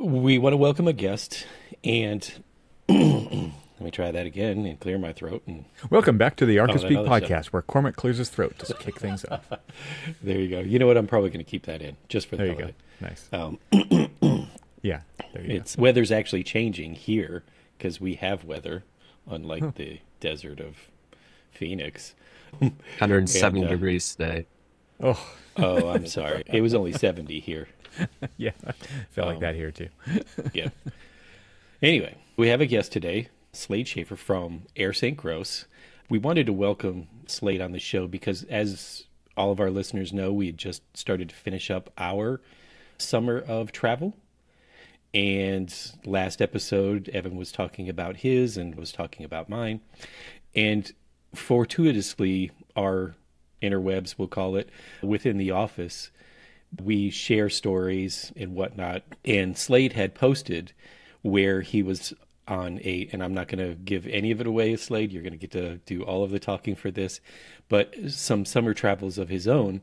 We want to welcome a guest, and let me try that again and clear my throat. And Welcome back to the Arca Oh, Speak another podcast, where Cormac clears his throat to kick things off. there you go. You know what? I'm probably going to keep that in just for the There you go. of Nice. Um, Yeah, there you it's weather's actually changing here because we have weather, unlike the desert of Phoenix. 107 And, uh, degrees today. Oh, Oh, I'm sorry. It was only 70 here. yeah. I Felt Um, like that here too. yeah. Anyway, we have a guest today, Slade Sheaffer from Ayers St. Gross. We wanted to welcome Slade on the show because, as all of our listeners know, we had just started to finish up our summer of travel. And last episode, Evan was talking about his and was talking about mine. And fortuitously, our interwebs, we'll call it, within the office, we share stories and whatnot. And Slade had posted where he was on a, and I'm not going to give any of it away, Slade. You're going to get to do all of the talking for this, but some summer travels of his own.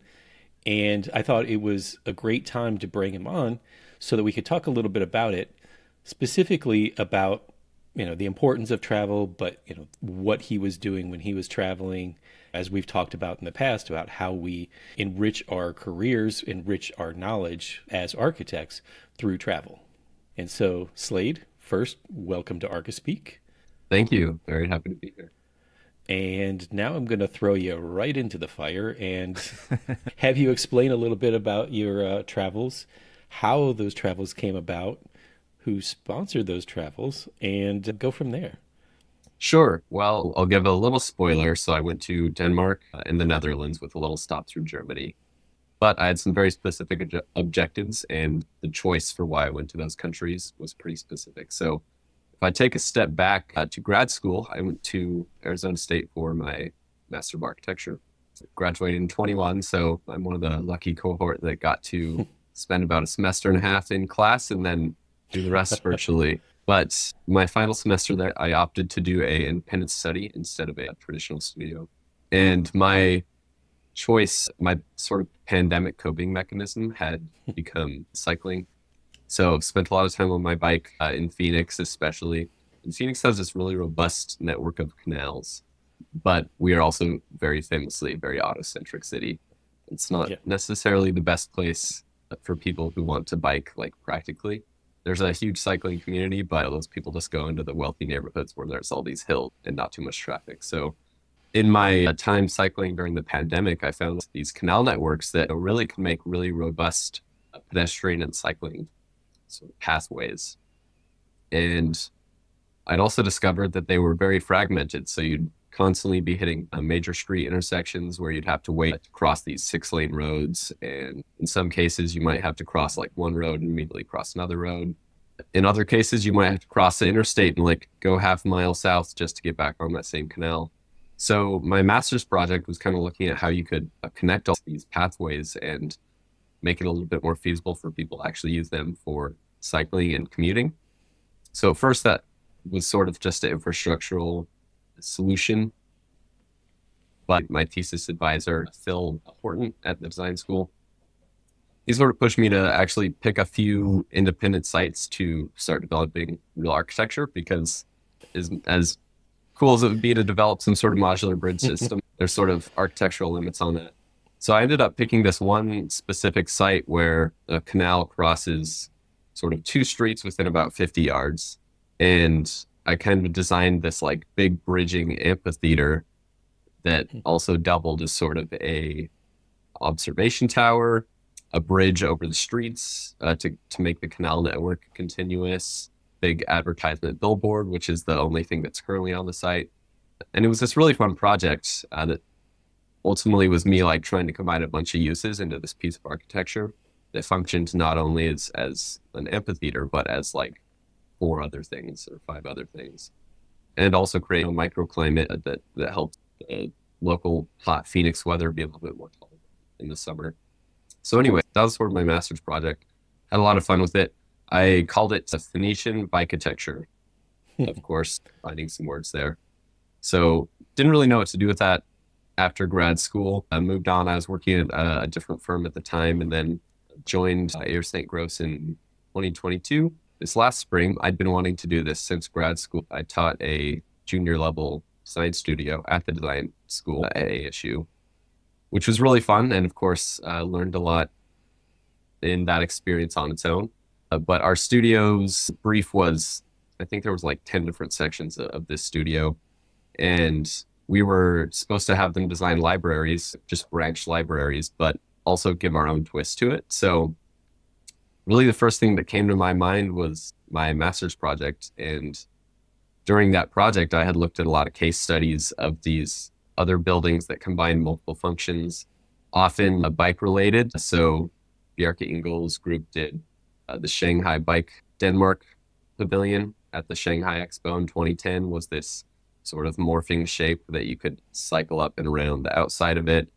And I thought it was a great time to bring him on so that we could talk a little bit about it, specifically about you know the importance of travel but you know what he was doing when he was traveling as we've talked about in the past about how we enrich our careers enrich our knowledge as architects through travel and so slade first welcome to Archispeak Thank you. Very happy to be here. and now i'm going to throw you right into the fire and have you explain a little bit about your uh, travels how those travels came about who sponsored those travels and go from there Sure. Well, I'll give a little spoiler. So I went to Denmark uh, and the Netherlands with a little stop through Germany. But I had some very specific obje- objectives, and the choice for why I went to those countries was pretty specific. So if I take a step back uh, to grad school, I went to Arizona State for my Master of Architecture. Graduated in 21, so I'm one of the lucky cohort that got to spend about a semester and a half in class and then do the rest virtually. But my final semester there, I opted to do a independent study instead of a traditional studio. And my choice, my sort of pandemic coping mechanism had become cycling. So I've spent a lot of time on my bike uh, in Phoenix, especially. And Phoenix has this really robust network of canals, but we are also very famously a very auto-centric city. It's not Yeah. necessarily the best place for people who want to bike like practically there's a huge cycling community, but those people just go into the wealthy neighborhoods where there's all these hills and not too much traffic. So, in my uh, time cycling during the pandemic, I found these canal networks that really can make really robust uh, pedestrian and cycling sort of pathways. And I'd also discovered that they were very fragmented. So, you'd constantly be hitting uh, major street intersections where you'd have to wait to cross these six lane roads. And in some cases, you might have to cross like one road and immediately cross another road. In other cases, you might have to cross the interstate and like go half a mile south just to get back on that same canal. So my master's project was kind of looking at how you could uh, connect all these pathways and make it a little bit more feasible for people to actually use them for cycling and commuting. So first that was sort of just an infrastructural solution. But my thesis advisor, Phil Horton at the design school, he sort of pushed me to actually pick a few independent sites to start developing real architecture because as, as cool as it would be to develop some sort of modular bridge system, there's sort of architectural limits on that. So I ended up picking this one specific site where a canal crosses sort of two streets within about 50 yards. And I kind of designed this like big bridging amphitheater that also doubled as sort of a observation tower, a bridge over the streets uh, to to make the canal network continuous, big advertisement billboard, which is the only thing that's currently on the site. And it was this really fun project uh, that ultimately was me like trying to combine a bunch of uses into this piece of architecture that functioned not only as as an amphitheater but as like four other things or five other things, and also create a microclimate that that helped the local hot Phoenix weather be a little bit more tolerable in the summer. So anyway, that was sort of my master's project. Had a lot of fun with it. I called it a Phoenician bikearchitecture. of course, finding some words there. So didn't really know what to do with that after grad school. I moved on. I was working at a, a different firm at the time, and then joined uh, Ayers St. Gross in 2022 this last spring, I'd been wanting to do this since grad school. I taught a junior level science studio at the design school at ASU, which was really fun. And of course, uh, learned a lot in that experience on its own. Uh, but our studio's brief was, I think there was like 10 different sections of, of this studio. And we were supposed to have them design libraries, just branch libraries, but also give our own twist to it. So really the first thing that came to my mind was my master's project. And during that project, I had looked at a lot of case studies of these other buildings that combine multiple functions, often bike related. So Bjarke Ingels group did uh, the Shanghai Bike Denmark Pavilion at the Shanghai Expo in 2010 was this sort of morphing shape that you could cycle up and around the outside of it.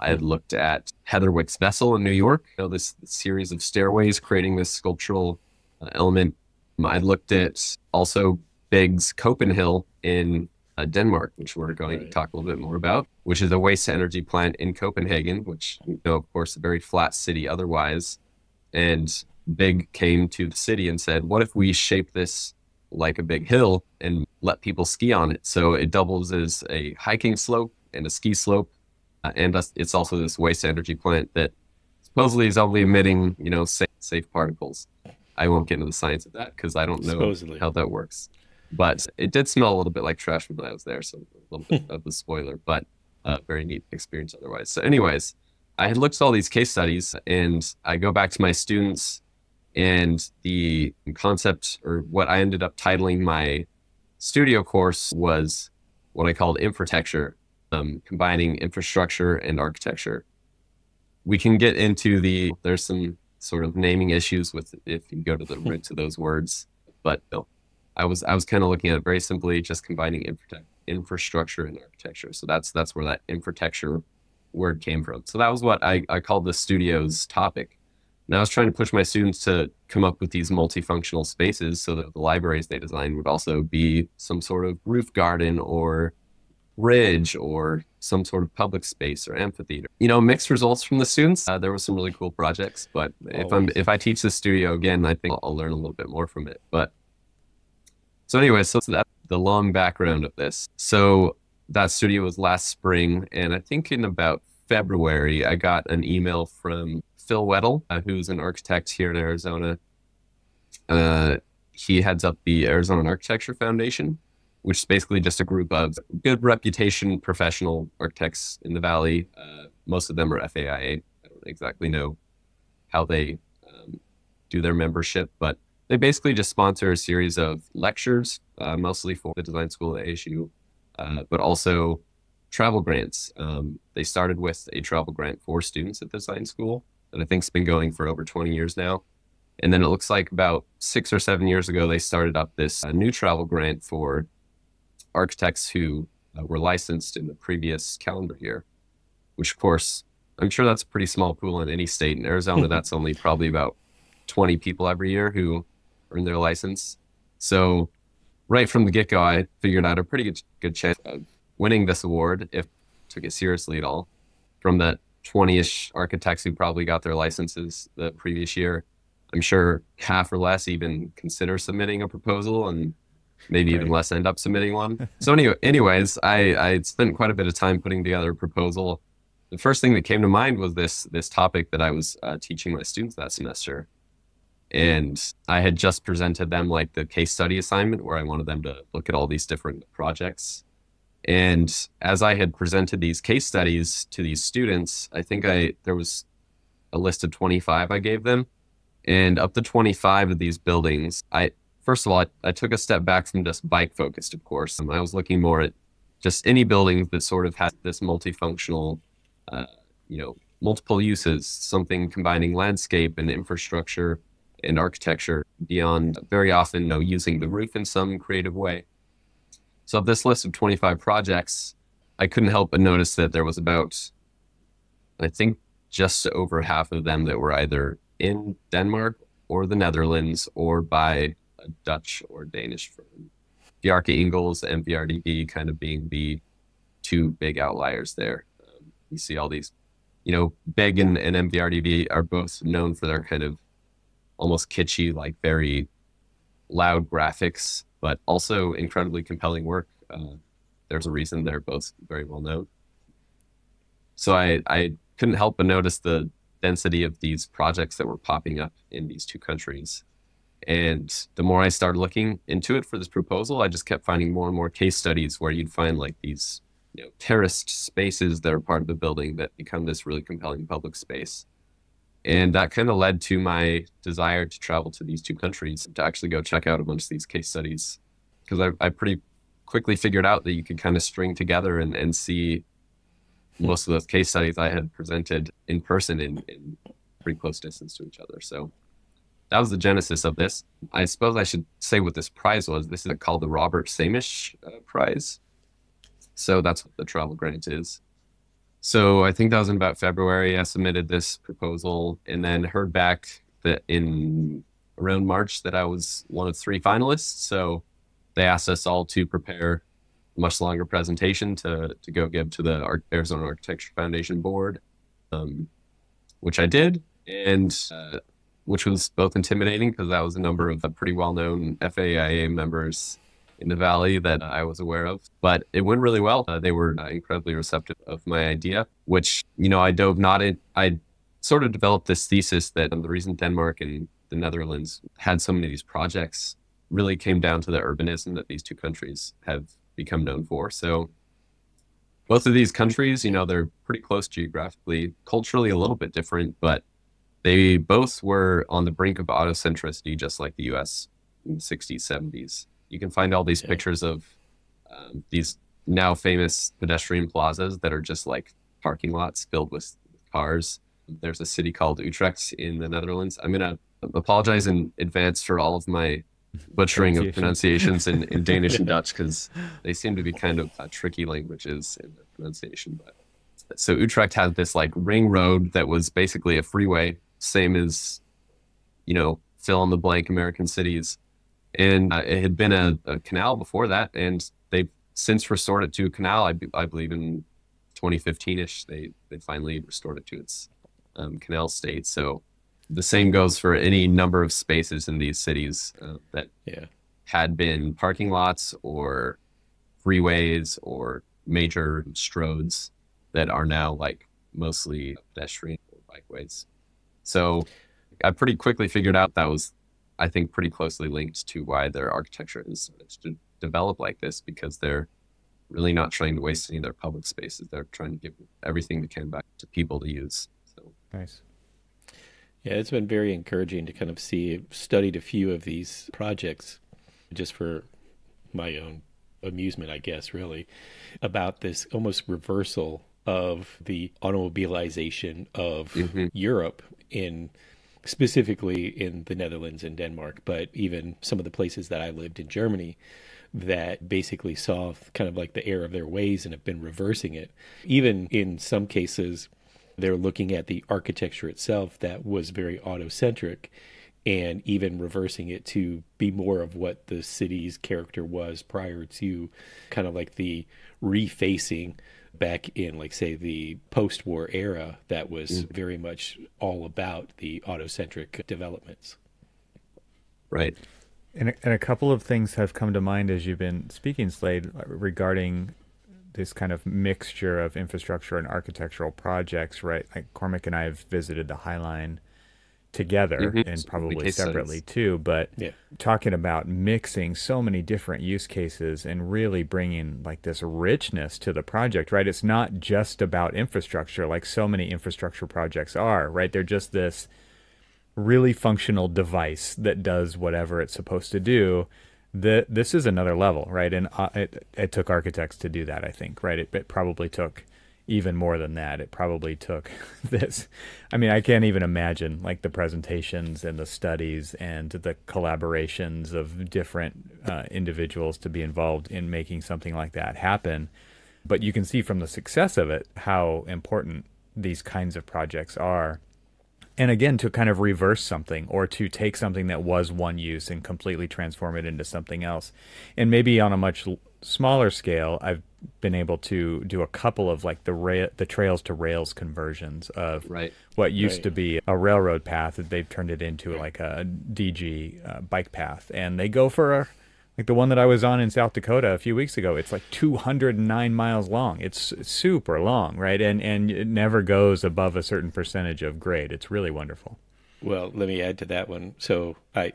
I had looked at Heatherwick's Vessel in New York, you know, this series of stairways creating this sculptural uh, element. I looked at also Big's Copenhill in uh, Denmark, which we're going to talk a little bit more about, which is a waste energy plant in Copenhagen, which, you know, of course, a very flat city otherwise. And Big came to the city and said, What if we shape this like a big hill and let people ski on it? So it doubles as a hiking slope and a ski slope. Uh, and it's also this waste energy plant that supposedly is only emitting, you know, safe, safe particles. I won't get into the science of that because I don't know supposedly. how that works. But it did smell a little bit like trash when I was there, so a little bit of a spoiler, but uh, very neat experience otherwise. So, anyways, I had looked at all these case studies, and I go back to my students, and the concept or what I ended up titling my studio course was what I called infratecture, um, combining infrastructure and architecture. We can get into the there's some sort of naming issues with if you go to the root of those words, but no, I was I was kind of looking at it very simply, just combining infra- infrastructure and architecture. So that's that's where that infrastructure word came from. So that was what I, I called the studio's topic. And I was trying to push my students to come up with these multifunctional spaces so that the libraries they designed would also be some sort of roof garden or ridge or some sort of public space or amphitheater. You know, mixed results from the students. Uh, there were some really cool projects, but Always. if I'm if I teach the studio again, I think I'll learn a little bit more from it. But so anyway, so that's the long background of this. So that studio was last spring, and I think in about February, I got an email from Phil Weddle, uh, who's an architect here in Arizona. Uh, he heads up the Arizona Architecture Foundation, which is basically just a group of good reputation professional architects in the valley. Uh, most of them are FAIA. I don't exactly know how they um, do their membership, but they basically just sponsor a series of lectures, uh, mostly for the design school at ASU, uh, but also travel grants. Um, they started with a travel grant for students at the design school that I think's been going for over 20 years now. And then it looks like about six or seven years ago, they started up this uh, new travel grant for architects who uh, were licensed in the previous calendar year, which, of course, I'm sure that's a pretty small pool in any state. In Arizona, that's only probably about 20 people every year who earn their license. So right from the get go, I figured out a pretty good, good chance of winning this award if took it seriously at all. From that 20-ish architects who probably got their licenses the previous year, I'm sure half or less even consider submitting a proposal and maybe right. even less end up submitting one. so anyway, anyways, I, I spent quite a bit of time putting together a proposal. The first thing that came to mind was this this topic that I was uh, teaching my students that semester, and I had just presented them like the case study assignment where I wanted them to look at all these different projects. And as I had presented these case studies to these students, I think I there was a list of 25 I gave them. And up to 25 of these buildings, I first of all, I, I took a step back from just bike focused, of course. Um, I was looking more at just any buildings that sort of had this multifunctional, uh, you know, multiple uses, something combining landscape and infrastructure and architecture beyond very often you know, using the roof in some creative way. So, of this list of 25 projects, I couldn't help but notice that there was about, I think, just over half of them that were either in Denmark or the Netherlands or by a Dutch or Danish firm. Bjarke Ingels and MVRDV kind of being the two big outliers there. Um, you see all these, you know, Big and, and MVRDV are both known for their kind of almost kitschy, like very loud graphics, but also incredibly compelling work. Uh, there's a reason they're both very well known. So I, I couldn't help but notice the density of these projects that were popping up in these two countries. And the more I started looking into it for this proposal, I just kept finding more and more case studies where you'd find like these you know, terraced spaces that are part of the building that become this really compelling public space. And that kind of led to my desire to travel to these two countries to actually go check out a bunch of these case studies. Because I, I pretty quickly figured out that you could kind of string together and, and see most of those case studies I had presented in person in, in pretty close distance to each other. So that was the genesis of this. I suppose I should say what this prize was. This is called the Robert Samish uh, Prize. So that's what the travel grant is. So I think that was in about February. I submitted this proposal and then heard back that in around March that I was one of three finalists. So they asked us all to prepare a much longer presentation to, to go give to the Arizona Architecture Foundation board, um, which I did. And uh, which was both intimidating because that was a number of pretty well known FAIA members in the valley that I was aware of. But it went really well. Uh, they were uh, incredibly receptive of my idea, which, you know, I dove not in. I sort of developed this thesis that um, the reason Denmark and the Netherlands had so many of these projects really came down to the urbanism that these two countries have become known for. So both of these countries, you know, they're pretty close geographically, culturally a little bit different, but they both were on the brink of autocentricity, just like the US in the 60s, 70s. You can find all these yeah. pictures of um, these now famous pedestrian plazas that are just like parking lots filled with cars. There's a city called Utrecht in the Netherlands. I'm going to apologize in advance for all of my butchering of pronunciations in, in Danish and Dutch because they seem to be kind of uh, tricky languages in the pronunciation. But so Utrecht had this like ring road that was basically a freeway, same as you know fill in the blank American cities and uh, it had been a, a, canal before that, and they've since restored it to a canal. I, I believe in 2015ish, they they finally restored it to its um, canal state. So the same goes for any number of spaces in these cities uh, that yeah. had been parking lots or freeways or major stroads that are now like mostly pedestrian or bikeways. So I pretty quickly figured out that was I think, pretty closely linked to why their architecture is to develop like this because they're really not trying to waste any of their public spaces. They're trying to give everything they can back to people to use. So nice. Yeah, it's been very encouraging to kind of see, studied a few of these projects just for my own amusement, I guess, really, about this almost reversal of the automobilization of mm-hmm. Europe in specifically in the Netherlands and Denmark, but even some of the places that I lived in Germany that basically saw kind of like the error of their ways and have been reversing it. Even in some cases, they're looking at the architecture itself that was very autocentric and even reversing it to be more of what the city's character was prior to kind of like the refacing back in like say the post-war era that was mm. very much all about the autocentric developments. Right. And, and a couple of things have come to mind as you've been speaking slade regarding this kind of mixture of infrastructure and architectural projects right? Like cormac and i have visited the highline together mm-hmm. and probably separately too but yeah. talking about mixing so many different use cases and really bringing like this richness to the project right? It's not just about infrastructure like so many infrastructure projects are right? They're just this really functional device that does whatever it's supposed to do. The, this is another level right? And uh, it, it took architects to do that i think right? It, it probably took even more than that. It probably took this. I mean, I can't even imagine like the presentations and the studies and the collaborations of different uh, individuals to be involved in making something like that happen. But you can see from the success of it how important these kinds of projects are. And again, to kind of reverse something or to take something that was one use and completely transform it into something else. And maybe on a much smaller scale, I've been able to do a couple of like the ra- the trails to rails conversions of Right. what used Right. to be a railroad path that they've turned it into like a DG uh, bike path, and they go for a, like the one that I was on in South Dakota a few weeks ago. It's like 209 miles long. It's super long, right? And and it never goes above a certain percentage of grade. It's really wonderful. Well, let me add to that one. So I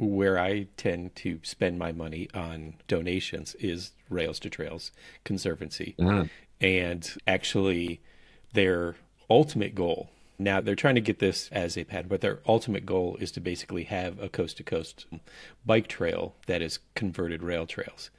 where I tend to spend my money on donations is Rails to Trails Conservancy. Ah, And actually their ultimate goal now they're trying to get this as a pad, but their ultimate goal is to basically have a coast to coast bike trail that is converted rail trails.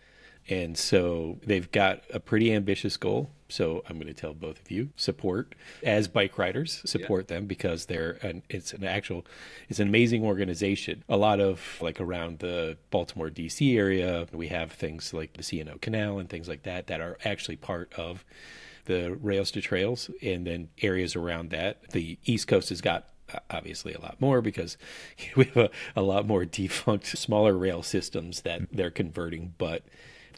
And so they've got a pretty ambitious goal. So I'm going to tell both of you support as bike riders, support them because they're an it's an actual it's an amazing organization. A lot of like around the Baltimore DC area, we have things like the C&O Canal and things like that that are actually part of the rails to trails and then areas around that. The East Coast has got uh, obviously a lot more because we have a, a lot more defunct smaller rail systems that they're converting, but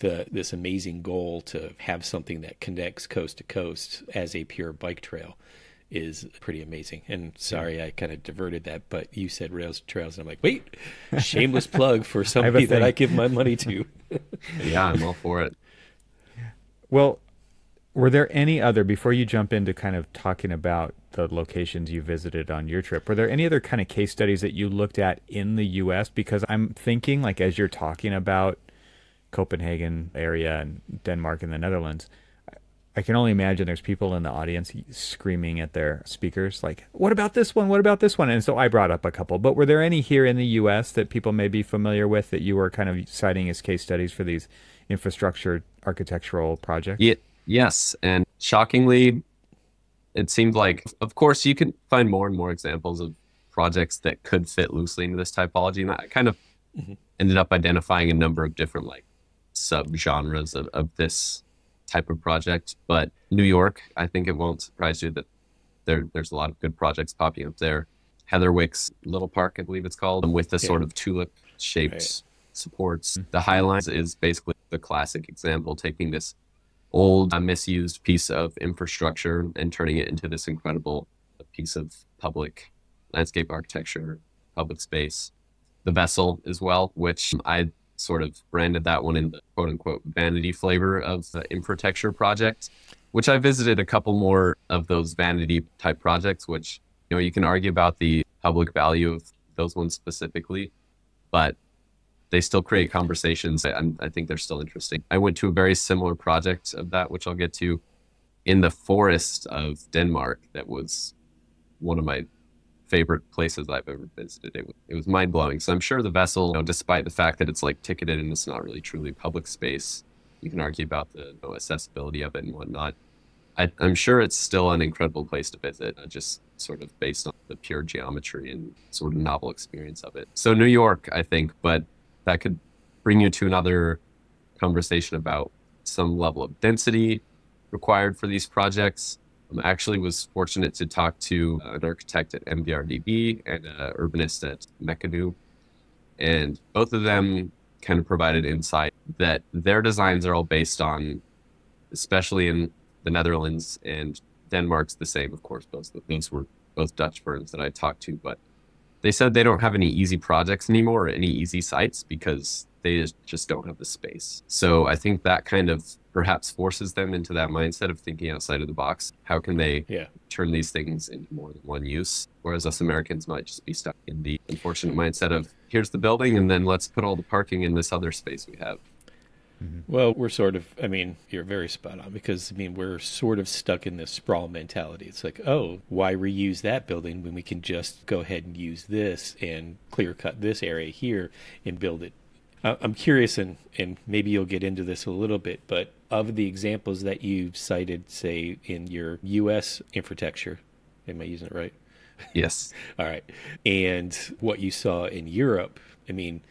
the this amazing goal to have something that connects coast to coast as a pure bike trail is pretty amazing. And sorry, I kind of diverted that, but you said rails trails, and I'm like, wait, shameless plug for somebody that. I give my money to. yeah, I'm all for it. Well, were there any other before you jump into kind of talking about the locations you visited on your trip? Were there any other kind of case studies that you looked at in the U.S.? Because I'm thinking, like, as you're talking about Copenhagen area and Denmark and the Netherlands, I can only imagine there's people in the audience screaming at their speakers, like, "What about this one? What about this one?" And so I brought up a couple. But were there any here in the U.S. that people may be familiar with that you were kind of citing as case studies for these infrastructure architectural projects? Ye- yes, and shockingly, it seemed like, of course, you can find more and more examples of projects that could fit loosely into this typology, and I kind of Mhm. ended up identifying a number of different like subgenres of, of this type of project. But New York, I think it won't surprise you that there there's a lot of good projects popping up there. Heatherwick's Little Park, I believe it's called, with the Yeah. sort of tulip shaped Right. supports. The High Lines is basically the classic example, taking this old, uh, misused piece of infrastructure and turning it into this incredible piece of public landscape architecture, public space. The Vessel as well, which I sort of branded that one in the quote unquote vanity flavor of the infrastructure project, which I visited a couple more of those vanity type projects, which, you know, you can argue about the public value of those ones specifically, but they still create conversations. I, I think they're still interesting. I went to a very similar project of that, which I'll get to, in the forest of Denmark. That was one of my favorite places I've ever visited. It, was- it was mind blowing. So I'm sure the vessel, you know, despite the fact that it's like ticketed and it's not really truly public space, you can argue about the you know, accessibility of it and whatnot. I, I'm sure it's still an incredible place to visit, uh, just sort of based on the pure geometry and sort of novel experience of it. So New York, I think, but that could bring you to another conversation about some level of density required for these projects. Um, I actually was fortunate to talk to uh, an architect at MVRDV and an urbanist at Mecanoo, and both of them kind of provided insight that their designs are all based on, especially in the Netherlands and Denmark's the same, of course. Both those were both Dutch firms that I talked to, but they said they don't have any easy projects anymore or any easy sites because they just- just don't have the space. So I think that kind of perhaps forces them into that mindset of thinking outside of the box. How can they Yeah. turn these things into more than one use? Whereas us Americans might just be stuck in the unfortunate mindset of here's the building and then let's put all the parking in this other space we have. Mm-hmm. Well, we're sort of, I mean, you're very spot on because, I mean, we're sort of stuck in this sprawl mentality. It's like, oh, why reuse that building when we can just go ahead and use this and clear cut this area here and build it? I'm curious, and, and maybe you'll get into this a little bit, but of the examples that you've cited, say, in your U.S. infrastructure, am I using it right? Yes. All right. And what you saw in Europe, I mean,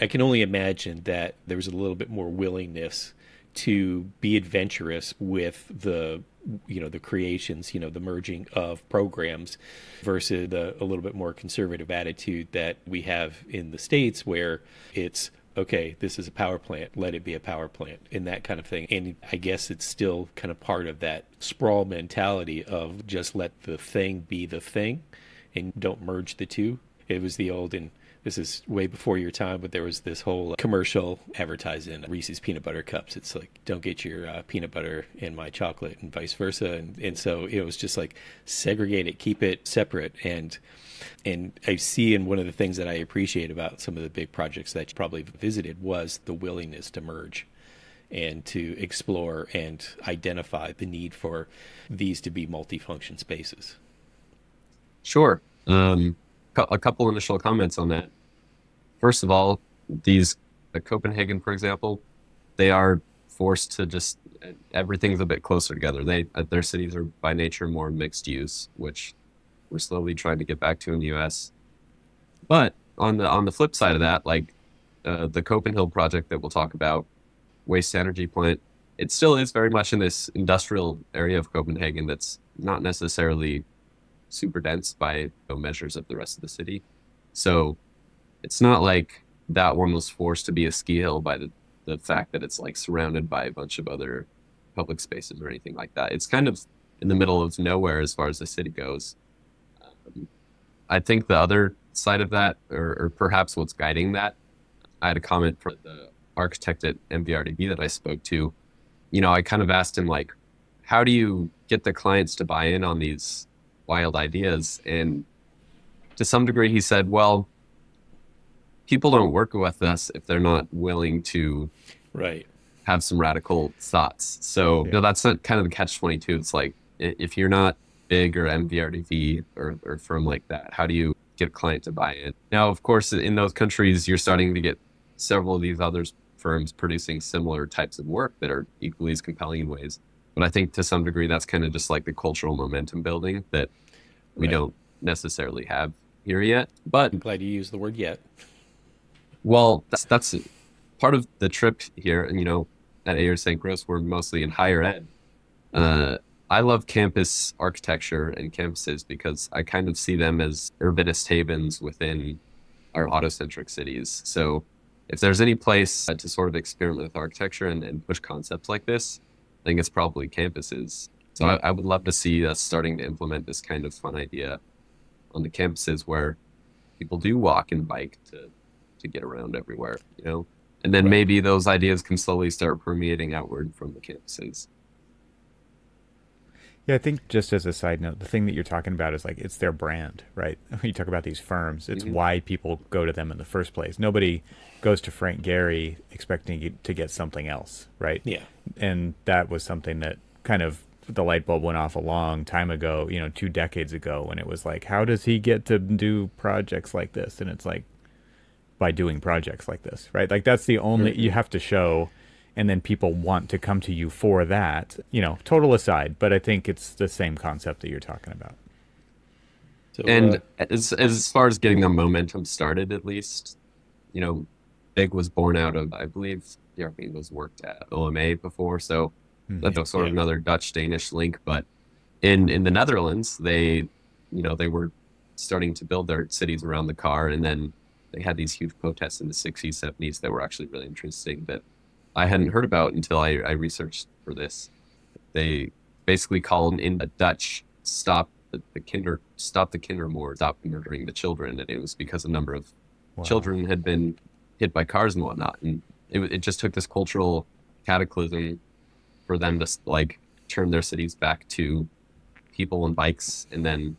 I can only imagine that there was a little bit more willingness to be adventurous with the you know the creations you know the merging of programs versus the, a little bit more conservative attitude that we have in the states where it's okay, this is a power plant, let it be a power plant, and that kind of thing. And I guess it's still kind of part of that sprawl mentality of just let the thing be the thing and don't merge the two. It was the old, and this is way before your time, but there was this whole commercial advertising Reese's peanut butter cups. It's like, don't get your uh, peanut butter in my chocolate, and vice versa. And, and so it was just like, segregate it, keep it separate. And and I see in one of the things that I appreciate about some of the big projects that you probably visited was the willingness to merge and to explore and identify the need for these to be multifunction spaces. Sure. Um, a couple initial comments on that. First of all, these uh, Copenhagen, for example, they are forced to just everything's a bit closer together. They uh, their cities are by nature more mixed use, which we're slowly trying to get back to in the U.S. But on the on the flip side of that, like uh, the Copenhill project that we'll talk about, waste energy plant, it still is very much in this industrial area of Copenhagen that's not necessarily super dense by know, measures of the rest of the city. So it's not like that one was forced to be a ski hill by the, the fact that it's like surrounded by a bunch of other public spaces or anything like that. It's kind of in the middle of nowhere as far as the city goes. Um, I think the other side of that, or, or perhaps what's guiding that, I had a comment from the architect at MVRDV that I spoke to. You know, I kind of asked him like, how do you get the clients to buy in on these wild ideas? And to some degree, he said, well, people don't work with us if they're not willing to right have some radical thoughts. So yeah. that's not kind of the catch twenty two. It's like if you're not big or MVRDV or, or firm like that, how do you get a client to buy in? Now, of course, in those countries, you're starting to get several of these other firms producing similar types of work that are equally as compelling in ways. But I think to some degree, that's kind of just like the cultural momentum building that we right. don't necessarily have here yet. But I'm glad you used the word yet. Well, that's that's part of the trip here. And you know, at Ayers St. Gross, we're mostly in higher ed. Uh, I love campus architecture and campuses because I kind of see them as urbanist havens within our autocentric cities. So if there's any place to sort of experiment with architecture and, and push concepts like this, I think it's probably campuses. So I, I, would love to see us starting to implement this kind of fun idea on the campuses where people do walk and bike to to get around everywhere, you know? And then right. maybe those ideas can slowly start permeating outward from the campuses. Yeah, I think just as a side note, the thing that you're talking about is like it's their brand, right? When you talk about these firms, it's mm-hmm. why people go to them in the first place. Nobody goes to Frank Gehry expecting to get something else, right? Yeah. And that was something that kind of the light bulb went off a long time ago, you know, two decades ago when it was like, how does he get to do projects like this? And it's like, by doing projects like this, right? Like that's the only mm-hmm. you have to show and then people want to come to you for that. You know, total aside, but I think it's the same concept that you're talking about. So, and uh, as as far as getting the momentum started, at least, you know, Big was born out of I believe DRP was worked at OMA before, so mm-hmm. that's sort of another Dutch Danish link. But in in the Netherlands, they, you know, they were starting to build their cities around the car, and then they had these huge protests in the 60s, 70s that were actually really interesting that I hadn't heard about until I, I researched for this. They basically called in a Dutch stop the, the kinder stop the kindermoord, stop murdering the children, and it was because a number of wow. children had been hit by cars and whatnot, and it, it just took this cultural cataclysm for them to like turn their cities back to people and bikes, and then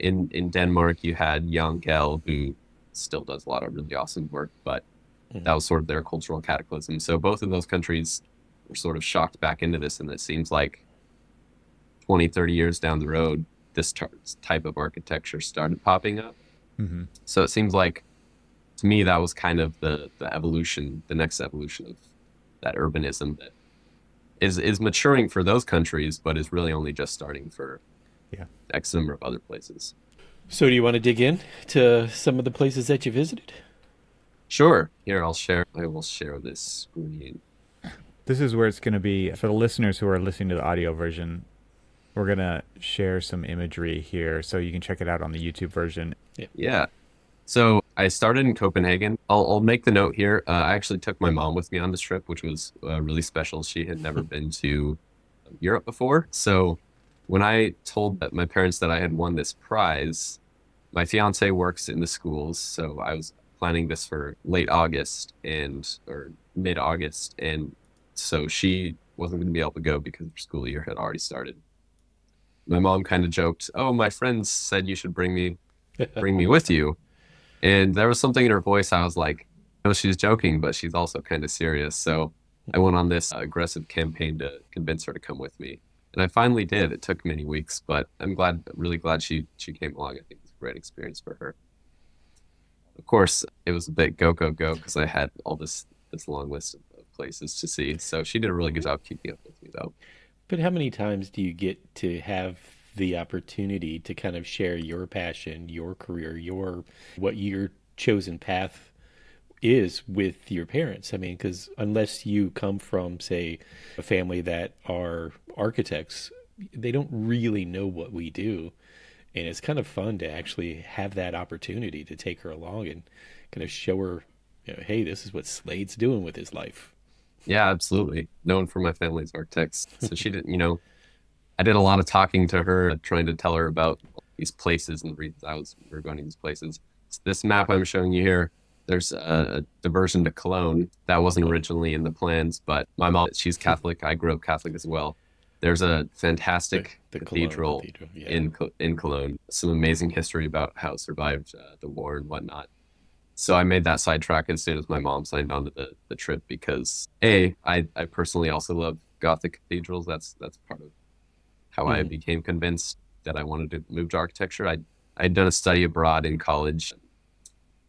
in in Denmark you had Jan Gehl who still does a lot of really awesome work, but mm-hmm. that was sort of their cultural cataclysm. So both of those countries were sort of shocked back into this, and it seems like 20, 30 years down the road, this t- type of architecture started popping up. Mm-hmm. So it seems like to me that was kind of the the evolution, the next evolution of that urbanism that is is maturing for those countries, but is really only just starting for yeah X number of other places. So, do you want to dig in to some of the places that you visited? Sure. Here, I'll share. I will share this screen. This is where it's going to be for the listeners who are listening to the audio version. We're going to share some imagery here so you can check it out on the YouTube version. Yeah. yeah. So I started in Copenhagen. I'll, I'll make the note here. Uh, I actually took my mom with me on this trip, which was uh, really special. She had never been to Europe before. So when I told my parents that I had won this prize, my fiance works in the schools. So I was planning this for late August and or mid August. And so she wasn't going to be able to go because her school year had already started. My mom kind of joked, "Oh, my friends said you should bring me bring me with you." And there was something in her voice. I was like, no, she's joking, but she's also kind of serious. So I went on this aggressive campaign to convince her to come with me. And I finally did. It took many weeks, but I'm glad, really glad she, she came along. I think it's a great experience for her. Of course, it was a bit go, go, go because I had all this, this long list of places to see. So she did a really good job keeping up with me, though. But how many times do you get to have the opportunity to kind of share your passion, your career, your what your chosen path is with your parents. I mean, because unless you come from, say, a family that are architects, they don't really know what we do. And it's kind of fun to actually have that opportunity to take her along and kind of show her, you know, hey, this is what Slade's doing with his life. Yeah, absolutely. Known for my family's architects. So she didn't, you know, I did a lot of talking to her, trying to tell her about these places and the reasons I was we were going to these places. So this map I'm showing you here, there's a, diversion to Cologne that wasn't originally in the plans, but my mom, she's Catholic. I grew up Catholic as well. There's a fantastic the, the cathedral, cathedral yeah. in in Cologne. Some amazing history about how it survived uh, the war and whatnot. So I made that sidetrack as soon as my mom signed on to the, the trip because a I, I personally also love Gothic cathedrals. That's that's part of how mm. I hmm. became convinced that I wanted to move to architecture. I I'd done a study abroad in college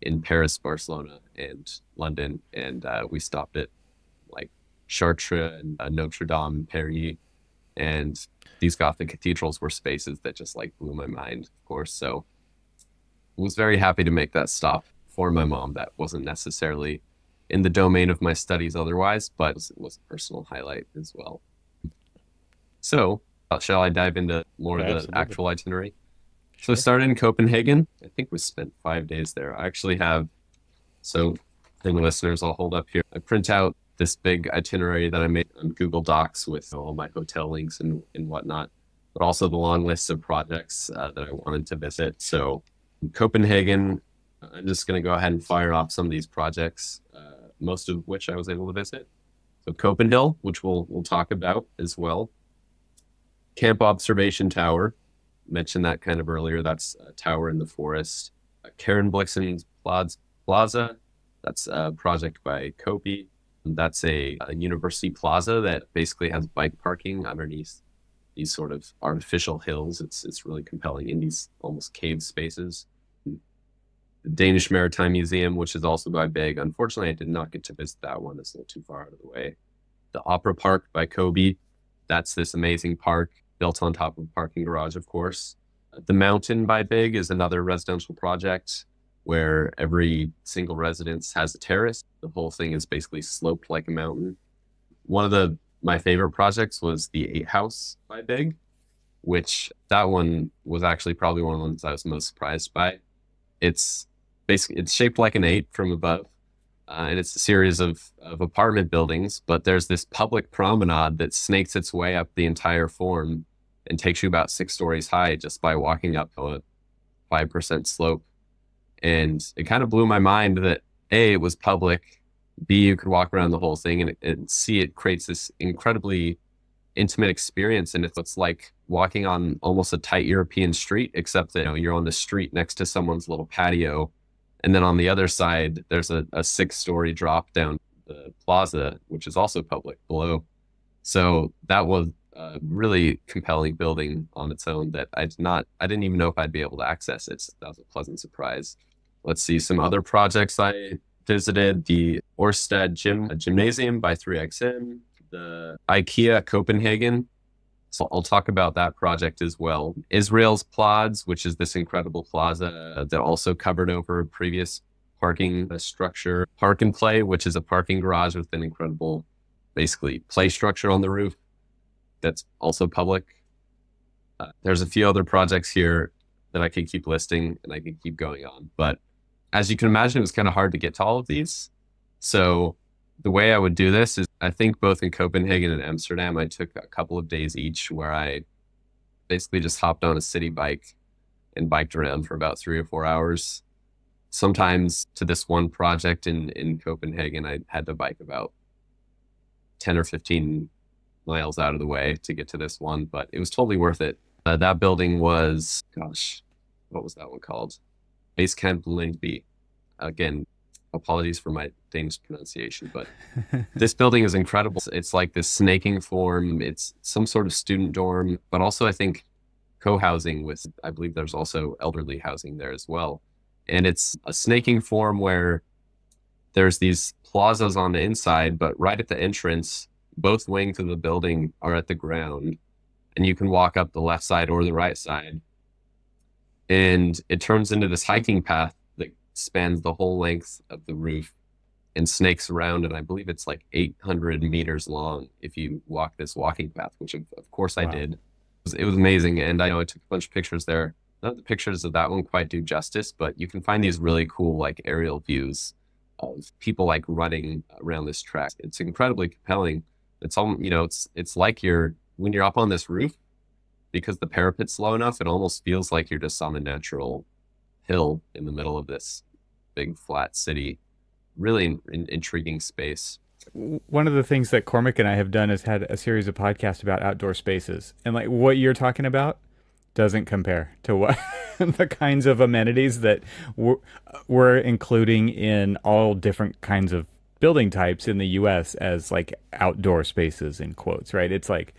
in Paris, Barcelona, and London, and uh, we stopped at like Chartres and uh, Notre Dame, Paris, and these Gothic cathedrals were spaces that just like blew my mind, of course. So I was very happy to make that stop for my mom. That wasn't necessarily in the domain of my studies otherwise, but it was a personal highlight as well. So uh, shall I dive into more of the actual itinerary? So I started in Copenhagen. I think we spent five days there. I actually have, so thing listeners, I'll hold up here. I print out this big itinerary that I made on Google Docs with all my hotel links and, and whatnot, but also the long list of projects uh, that I wanted to visit. So Copenhagen, I'm just going to go ahead and fire off some of these projects, uh, most of which I was able to visit. So Copenhill, which we'll we'll talk about as well. Camp Observation Tower. Mentioned that kind of earlier. That's a tower in the forest. Uh, Karen Blixen's Plaza. That's a project by COBE. That's a, a, university plaza that basically has bike parking underneath these sort of artificial hills. It's it's really compelling in these almost cave spaces. The Danish Maritime Museum, which is also by Big. Unfortunately, I did not get to visit that one. It's a little too far out of the way. The Opera Park by COBE. That's this amazing park built on top of a parking garage, of course. The Mountain by Big is another residential project where every single residence has a terrace. The whole thing is basically sloped like a mountain. One of the my favorite projects was the Eight House by Big, which that one was actually probably one of the ones I was most surprised by. It's basically it's shaped like an eight from above, uh, and it's a series of, of apartment buildings, but there's this public promenade that snakes its way up the entire form and takes you about six stories high just by walking up a 5% slope. And it kind of blew my mind that A, it was public, B, you could walk around the whole thing and, and see it creates this incredibly intimate experience. And it's like walking on almost a tight European street, except that you know, you're on the street next to someone's little patio and then on the other side, there's a, a six story drop down the plaza, which is also public below. So that was a really compelling building on its own that I did not, I didn't even know if I'd be able to access it. So that was a pleasant surprise. Let's see some other projects I visited the Orsted Gym, Gymnasium by 3XN, the IKEA Copenhagen, so I'll talk about that project as well. Israels Plads, which is this incredible plaza that also covered over a previous parking structure. Park and Play, which is a parking garage with an incredible, basically, play structure on the roof that's also public. Uh, there's a few other projects here that I could keep listing and I could keep going on, but as you can imagine, it was kind of hard to get to all of these. So the way I would do this is I think both in Copenhagen and Amsterdam, I took a couple of days each where I basically just hopped on a city bike and biked around for about three or four hours. Sometimes to this one project in, in Copenhagen, I had to bike about 10 or 15 miles out of the way to get to this one, but it was totally worth it. Uh, that building was, gosh, what was that one called? Basecamp Lyngby. Again, apologies for my Danish pronunciation, but this building is incredible. It's like this snaking form. It's some sort of student dorm, but also I think co-housing with, I believe there's also elderly housing there as well. And it's a snaking form where there's these plazas on the inside, but right at the entrance, both wings of the building are at the ground and you can walk up the left side or the right side. And it turns into this hiking path spans the whole length of the roof and snakes around. And I believe it's like 800 meters long if you walk this walking path, which of, of course wow. I did. It was, it was, amazing. And I know I took a bunch of pictures there. None of the pictures of that one quite do justice, but you can find these really cool like aerial views of people like running around this track. It's incredibly compelling. It's all, you know, it's, it's like you're, when you're up on this roof, because the parapet's low enough, it almost feels like you're just on a natural hill in the middle of this big flat city really in, in, intriguing space. One of the things that Cormac and I have done is had a series of podcasts about outdoor spaces, and like what you're talking about doesn't compare to what the kinds of amenities that we're, we're including in all different kinds of building types in the U.S. as like outdoor spaces in quotes, right? It's like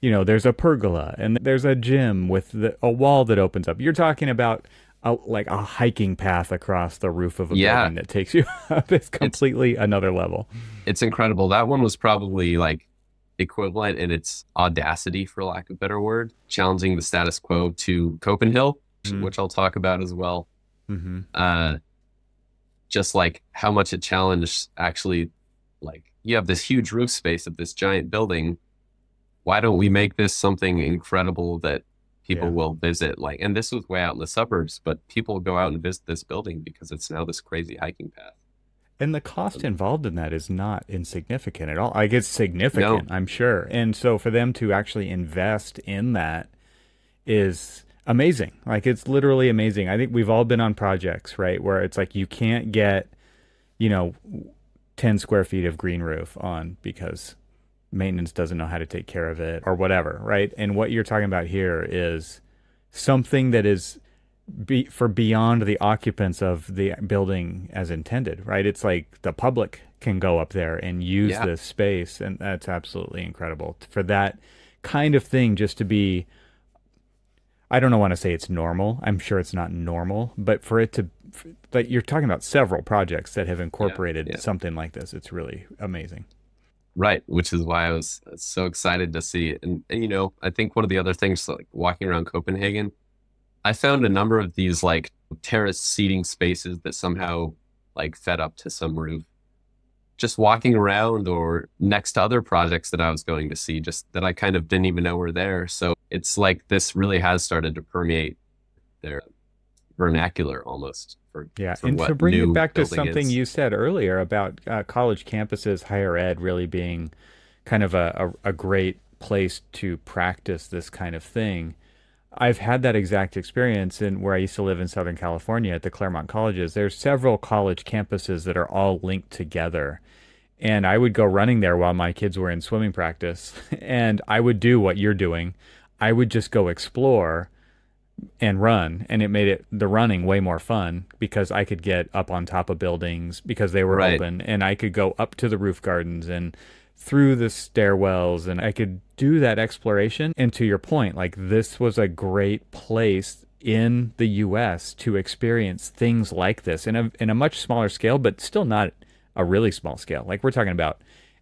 you know, there's a pergola and there's a gym with the, a wall that opens up. You're talking about a, like a hiking path across the roof of a yeah. building that takes you up. It's completely it's, another level. It's incredible. That one was probably like equivalent in its audacity, for lack of a better word, challenging the status quo to Copenhill, mm-hmm. which I'll talk about as well. Mm-hmm. Uh, just like how much it challenged actually, like you have this huge roof space of this giant building. Why don't we make this something incredible that people yeah. will visit like and this was way out in the suburbs but people go out and visit this building because it's now this crazy hiking path. And the cost involved in that is not insignificant at all. Like it's significant no. i'm sure. And so for them to actually invest in that is amazing. Like it's literally amazing. I think we've all been on projects right where it's like you can't get you know 10 square feet of green roof on because maintenance doesn't know how to take care of it or whatever, right? And what you're talking about here is something that is be, for beyond the occupants of the building as intended, right? It's like the public can go up there and use yeah. this space, and that's absolutely incredible for that kind of thing just to be. I don't know want to say it's normal. I'm sure it's not normal, but for it to, but you're talking about several projects that have incorporated yeah, yeah. something like this. It's really amazing. Right, which is why I was uh, so excited to see it. And, and, you know, I think one of the other things, like walking around Copenhagen, I found a number of these like terrace seating spaces that somehow like fed up to some roof. Just walking around or next to other projects that I was going to see, just that I kind of didn't even know were there. So it's like this really has started to permeate their vernacular almost for yeah for and to bring it back to something is. you said earlier about uh, college campuses higher ed really being kind of a, a, a great place to practice this kind of thing I've had that exact experience in where I used to live in Southern California at the Claremont colleges. There's several college campuses that are all linked together. And I would go running there while my kids were in swimming practice. And I would do what you're doing. I would just go explore and run and it made it the running way more fun because I could get up on top of buildings because they were right. open and I could go up to the roof gardens and through the stairwells and I could do that exploration and to your point like this was a great place in the US to experience things like this in a in a much smaller scale but still not a really small scale like we're talking about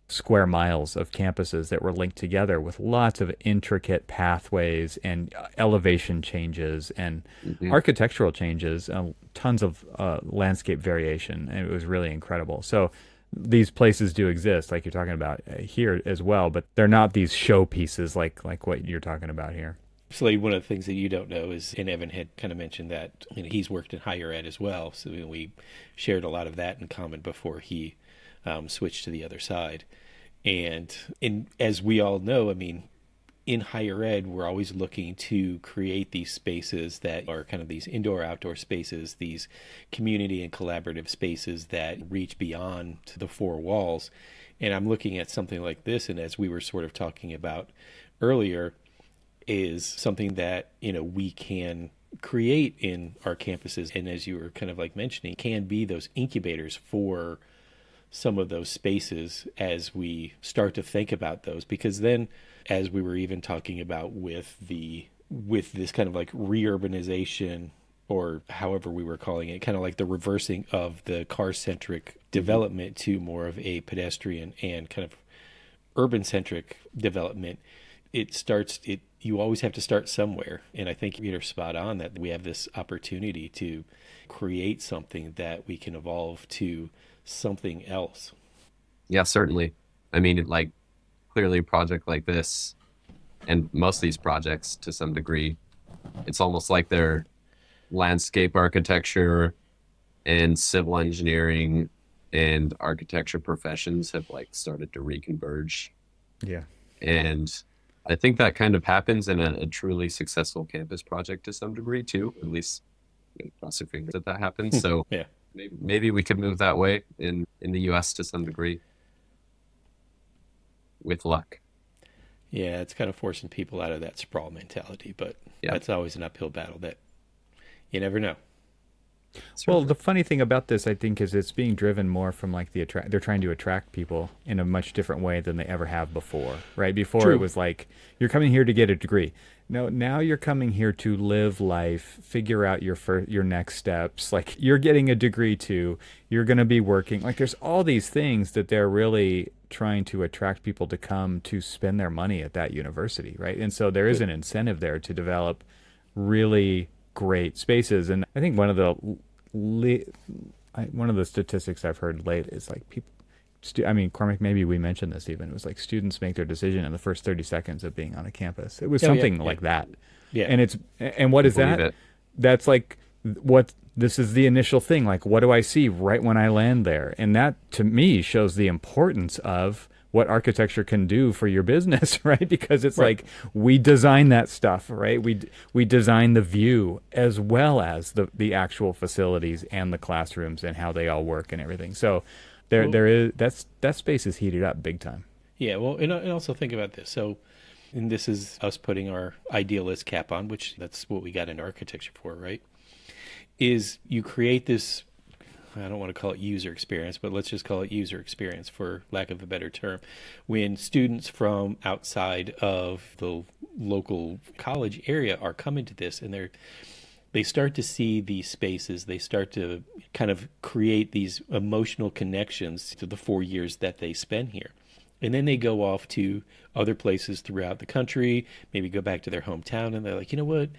square miles of campuses that were linked together with lots of intricate pathways and uh, elevation changes and mm-hmm. architectural changes, uh, tons of uh, landscape variation. And it was really incredible. So these places do exist, like you're talking about uh, here as well, but they're not these show pieces like like what you're talking about here. So one of the things that you don't know is, and Evan had kind of mentioned that you know, he's worked in higher ed as well. So we shared a lot of that in common before he um, switched to the other side. And in, as we all know, I mean, in higher ed, we're always looking to create these spaces that are kind of these indoor outdoor spaces, these community and collaborative spaces that reach beyond the four walls. And I'm looking at something like this, and as we were sort of talking about earlier, is something that you know we can create in our campuses and as you were kind of like mentioning can be those incubators for some of those spaces as we start to think about those. Because then as we were even talking about with the with this kind of like reurbanization or however we were calling it kind of like the reversing of the car centric mm-hmm. development to more of a pedestrian and kind of urban centric development it starts it you always have to start somewhere. And i think you're spot on that we have this opportunity to create something that we can evolve to something else yeah certainly i mean like clearly a project like this and most of these projects to some degree it's almost like they're landscape architecture and civil engineering and architecture professions have like started to reconverge yeah and I think that kind of happens in a, a, truly successful campus project to some degree too. At least cross your fingers that that happens. Hmm. So yeah, maybe, maybe we could move that way in in the U.S. to some degree with luck. Yeah, it's kind of forcing people out of that sprawl mentality, but yeah. that's always an uphill battle that you never know. Well, the funny thing about this, I think, is it's being driven more from like the attract. They're trying to attract people in a much different way than they ever have before, right? Before True. it was like you're coming here to get a degree. No, now you're coming here to live life, figure out your first, your next steps. Like you're getting a degree too. You're going to be working. Like there's all these things that they're really trying to attract people to come to spend their money at that university, right? And so there is an incentive there to develop really great spaces. And I think one of the one of the statistics I've heard late is like people. Stu- I mean, Cormac, maybe we mentioned this even. It was like students make their decision in the first 30 seconds of being on a campus. It was oh, something yeah, like that. Yeah. And it's, and what is that? It. That's like what this is the initial thing. Like, what do I see right when I land there? And that to me shows the importance of what architecture can do for your business, right? Because it's right. like we design that stuff, right? We we design the view as well as the the actual facilities and the classrooms and how they all work and everything. So there well, there is that's that space is heated up big time. Yeah, well, and, and also think about this. So and this is us putting our idealist cap on, which that's what we got into architecture for, right? Is you create this I don't want to call it user experience, but let's just call it user experience for lack of a better term. When students from outside of the local college area are coming to this and they're they start to see these spaces, they start to kind of create these emotional connections to the four years that they spend here. And then they go off to other places throughout the country, maybe go back to their hometown, and they're like, you know what?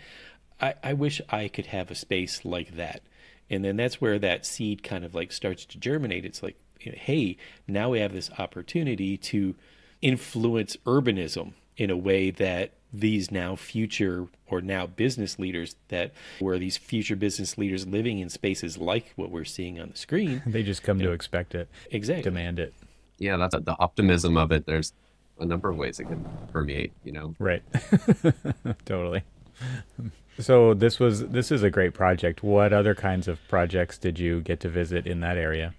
I, I wish I could have a space like that and then that's where that seed kind of like starts to germinate it's like hey now we have this opportunity to influence urbanism in a way that these now future or now business leaders that were these future business leaders living in spaces like what we're seeing on the screen they just come to expect it exactly demand it yeah that's the optimism of it there's a number of ways it can permeate you know right totally so this was this is a great project. What other kinds of projects did you get to visit in that area?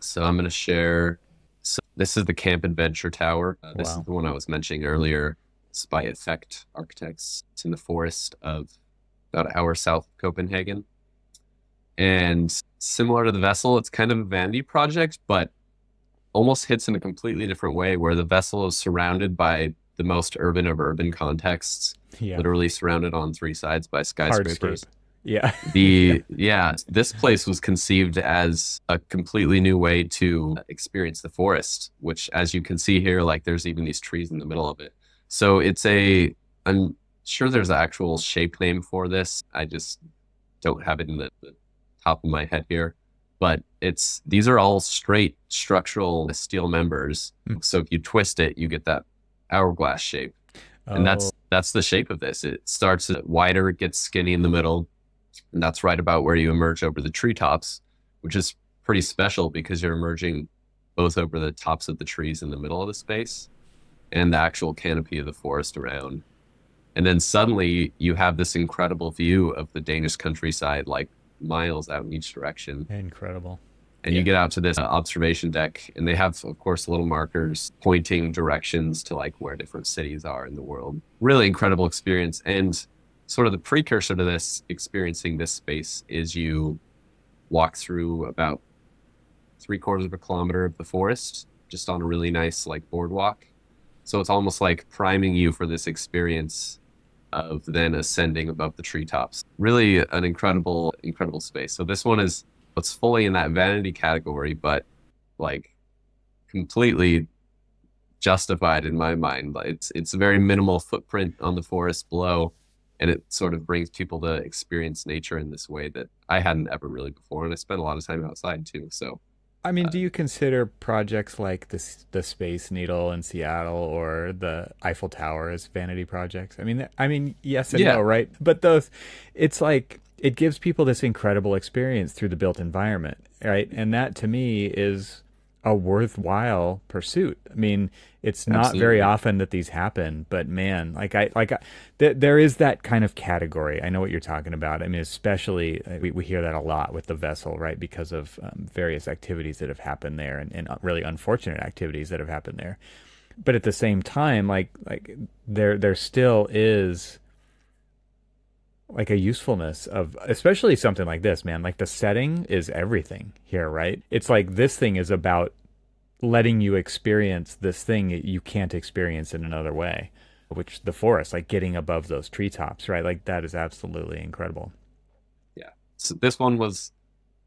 So I'm going to share. So this is the Camp Adventure Tower. Uh, this wow. is the one I was mentioning earlier. It's by EFFEKT Architects. It's in the forest of about an hour south of Copenhagen. And similar to the vessel, it's kind of a vanity project, but almost hits in a completely different way where the vessel is surrounded by the most urban of urban contexts yeah. literally surrounded on three sides by skyscrapers. Hardscape. Yeah. the yeah, this place was conceived as a completely new way to experience the forest, which as you can see here like there's even these trees in the middle of it. So it's a I'm sure there's an actual shape name for this. I just don't have it in the, the top of my head here. But it's these are all straight structural steel members. Mm. So if you twist it, you get that hourglass shape. and that's Oh, that's the shape of this. It starts wider, it gets skinny in the middle, and that's right about where you emerge over the treetops, which is pretty special because you're emerging both over the tops of the trees in the middle of the space and the actual canopy of the forest around. And then suddenly you have this incredible view of the Danish countryside, like miles out in each direction incredible. and you get out to this uh, observation deck and they have of course little markers pointing directions to like where different cities are in the world really incredible experience and sort of the precursor to this experiencing this space is you walk through about three quarters of a kilometer of the forest just on a really nice like boardwalk. So it's almost like priming you for this experience of then ascending above the treetops. Really an incredible incredible space. So this one is it's fully in that vanity category, but like completely justified in my mind. It's it's a very minimal footprint on the forest below, and it sort of brings people to experience nature in this way that I hadn't ever really before. And I spent a lot of time outside too. So I mean, uh, do you consider projects like the the Space Needle in Seattle or the Eiffel Tower as vanity projects? I mean, I mean, yes and Yeah. no, right? But those, it's like it gives people this incredible experience through the built environment, right? And that to me is a worthwhile pursuit. I mean, it's not very often that these happen, but man, like I like I, th- there is that kind of category. I know what you're talking about. I mean, especially uh, we, we hear that a lot with the vessel, right? Because of um, various activities that have happened there, and, and really unfortunate activities that have happened there. But at the same time, like like there there still is like a usefulness of especially something like this man like the setting is everything here right it's like this thing is about letting you experience this thing you can't experience in another way which the forest like getting above those treetops right like that is absolutely incredible Yeah. So this one was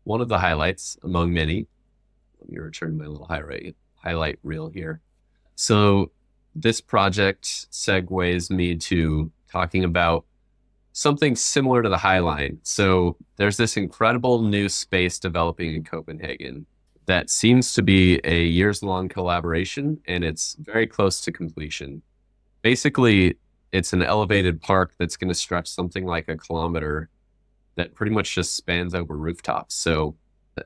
one of the highlights among many. Let me return my little highlight highlight reel here. So this project segues me to talking about something similar to the Highline. So there's this incredible new space developing in Copenhagen that seems to be a years long collaboration and it's very close to completion. Basically, it's an elevated park that's going to stretch something like a kilometer that pretty much just spans over rooftops. So uh,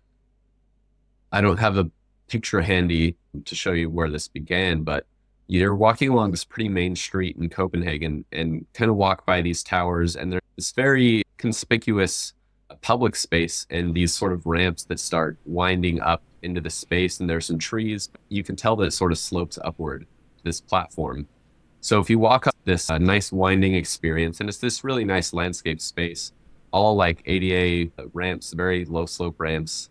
I don't have a picture handy to show you where this began, but you're walking along this pretty main street in Copenhagen and kind of walk by these towers, and there's this very conspicuous uh, public space and these sort of ramps that start winding up into the space, and there's some trees. You can tell that it sort of slopes upward, this platform. So if you walk up this uh, nice winding experience, and it's this really nice landscape space, all like ADA ramps, very low slope ramps.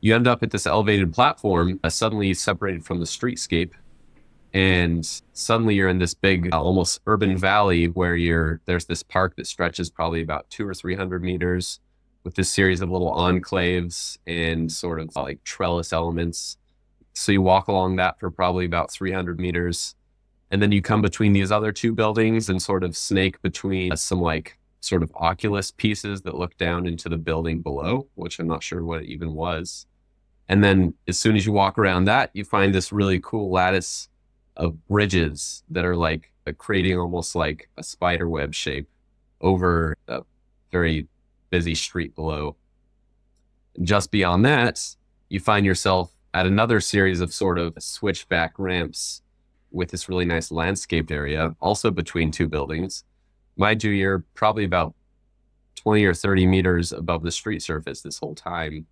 You end up at this elevated platform, uh, suddenly separated from the streetscape, and suddenly you're in this big, uh, almost urban valley where you're there's this park that stretches probably about two or three hundred meters, with this series of little enclaves and sort of like trellis elements. So you walk along that for probably about 300 meters, and then you come between these other two buildings and sort of snake between uh, some like sort of oculus pieces that look down into the building below, which I'm not sure what it even was. And then as soon as you walk around that, you find this really cool lattice of bridges that are like creating almost like a spider web shape over a very busy street below. Just beyond that, you find yourself at another series of sort of switchback ramps with this really nice landscaped area, also between two buildings. Mind you, you're probably about 20 or 30 meters above the street surface this whole time.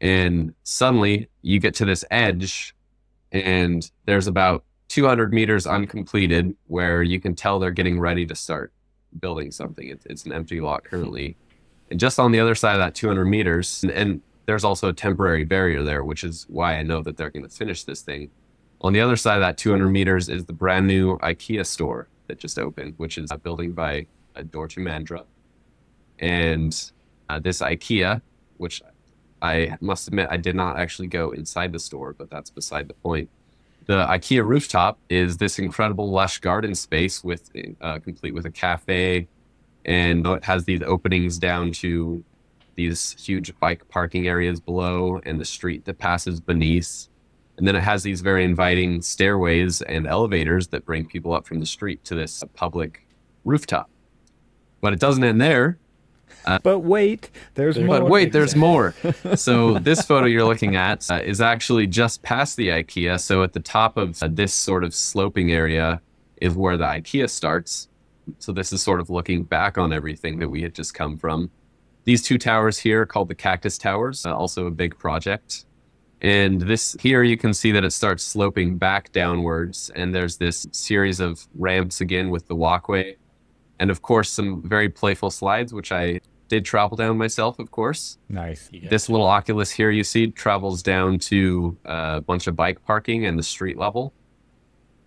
And suddenly you get to this edge, and there's about 200 meters uncompleted where you can tell they're getting ready to start building something. It's, it's an empty lot currently. And just on the other side of that 200 meters, and, and there's also a temporary barrier there, which is why I know that they're going to finish this thing. On the other side of that 200 meters is the brand new IKEA store that just opened, which is a building by uh, Dorte Mandrup. And uh, this IKEA, which I must admit I did not actually go inside the store, but that's beside the point. The IKEA rooftop is this incredible lush garden space with uh, complete with a cafe, and it has these openings down to these huge bike parking areas below and the street that passes beneath. And then it has these very inviting stairways and elevators that bring people up from the street to this public rooftop. But it doesn't end there. But wait, there's There's- more. But wait, there's more. so this photo you're looking at uh, is actually just past the IKEA. So at the top of uh, this sort of sloping area is where the IKEA starts. So this is sort of looking back on everything that we had just come from. These two towers here are called the Cactus Towers, uh, also a big project. And this here you can see that it starts sloping back downwards, and there's this series of ramps again with the walkway, and of course some very playful slides, which I did travel down myself, of course. Nice. This little Oculus here you see travels down to uh, a bunch of bike parking and the street level.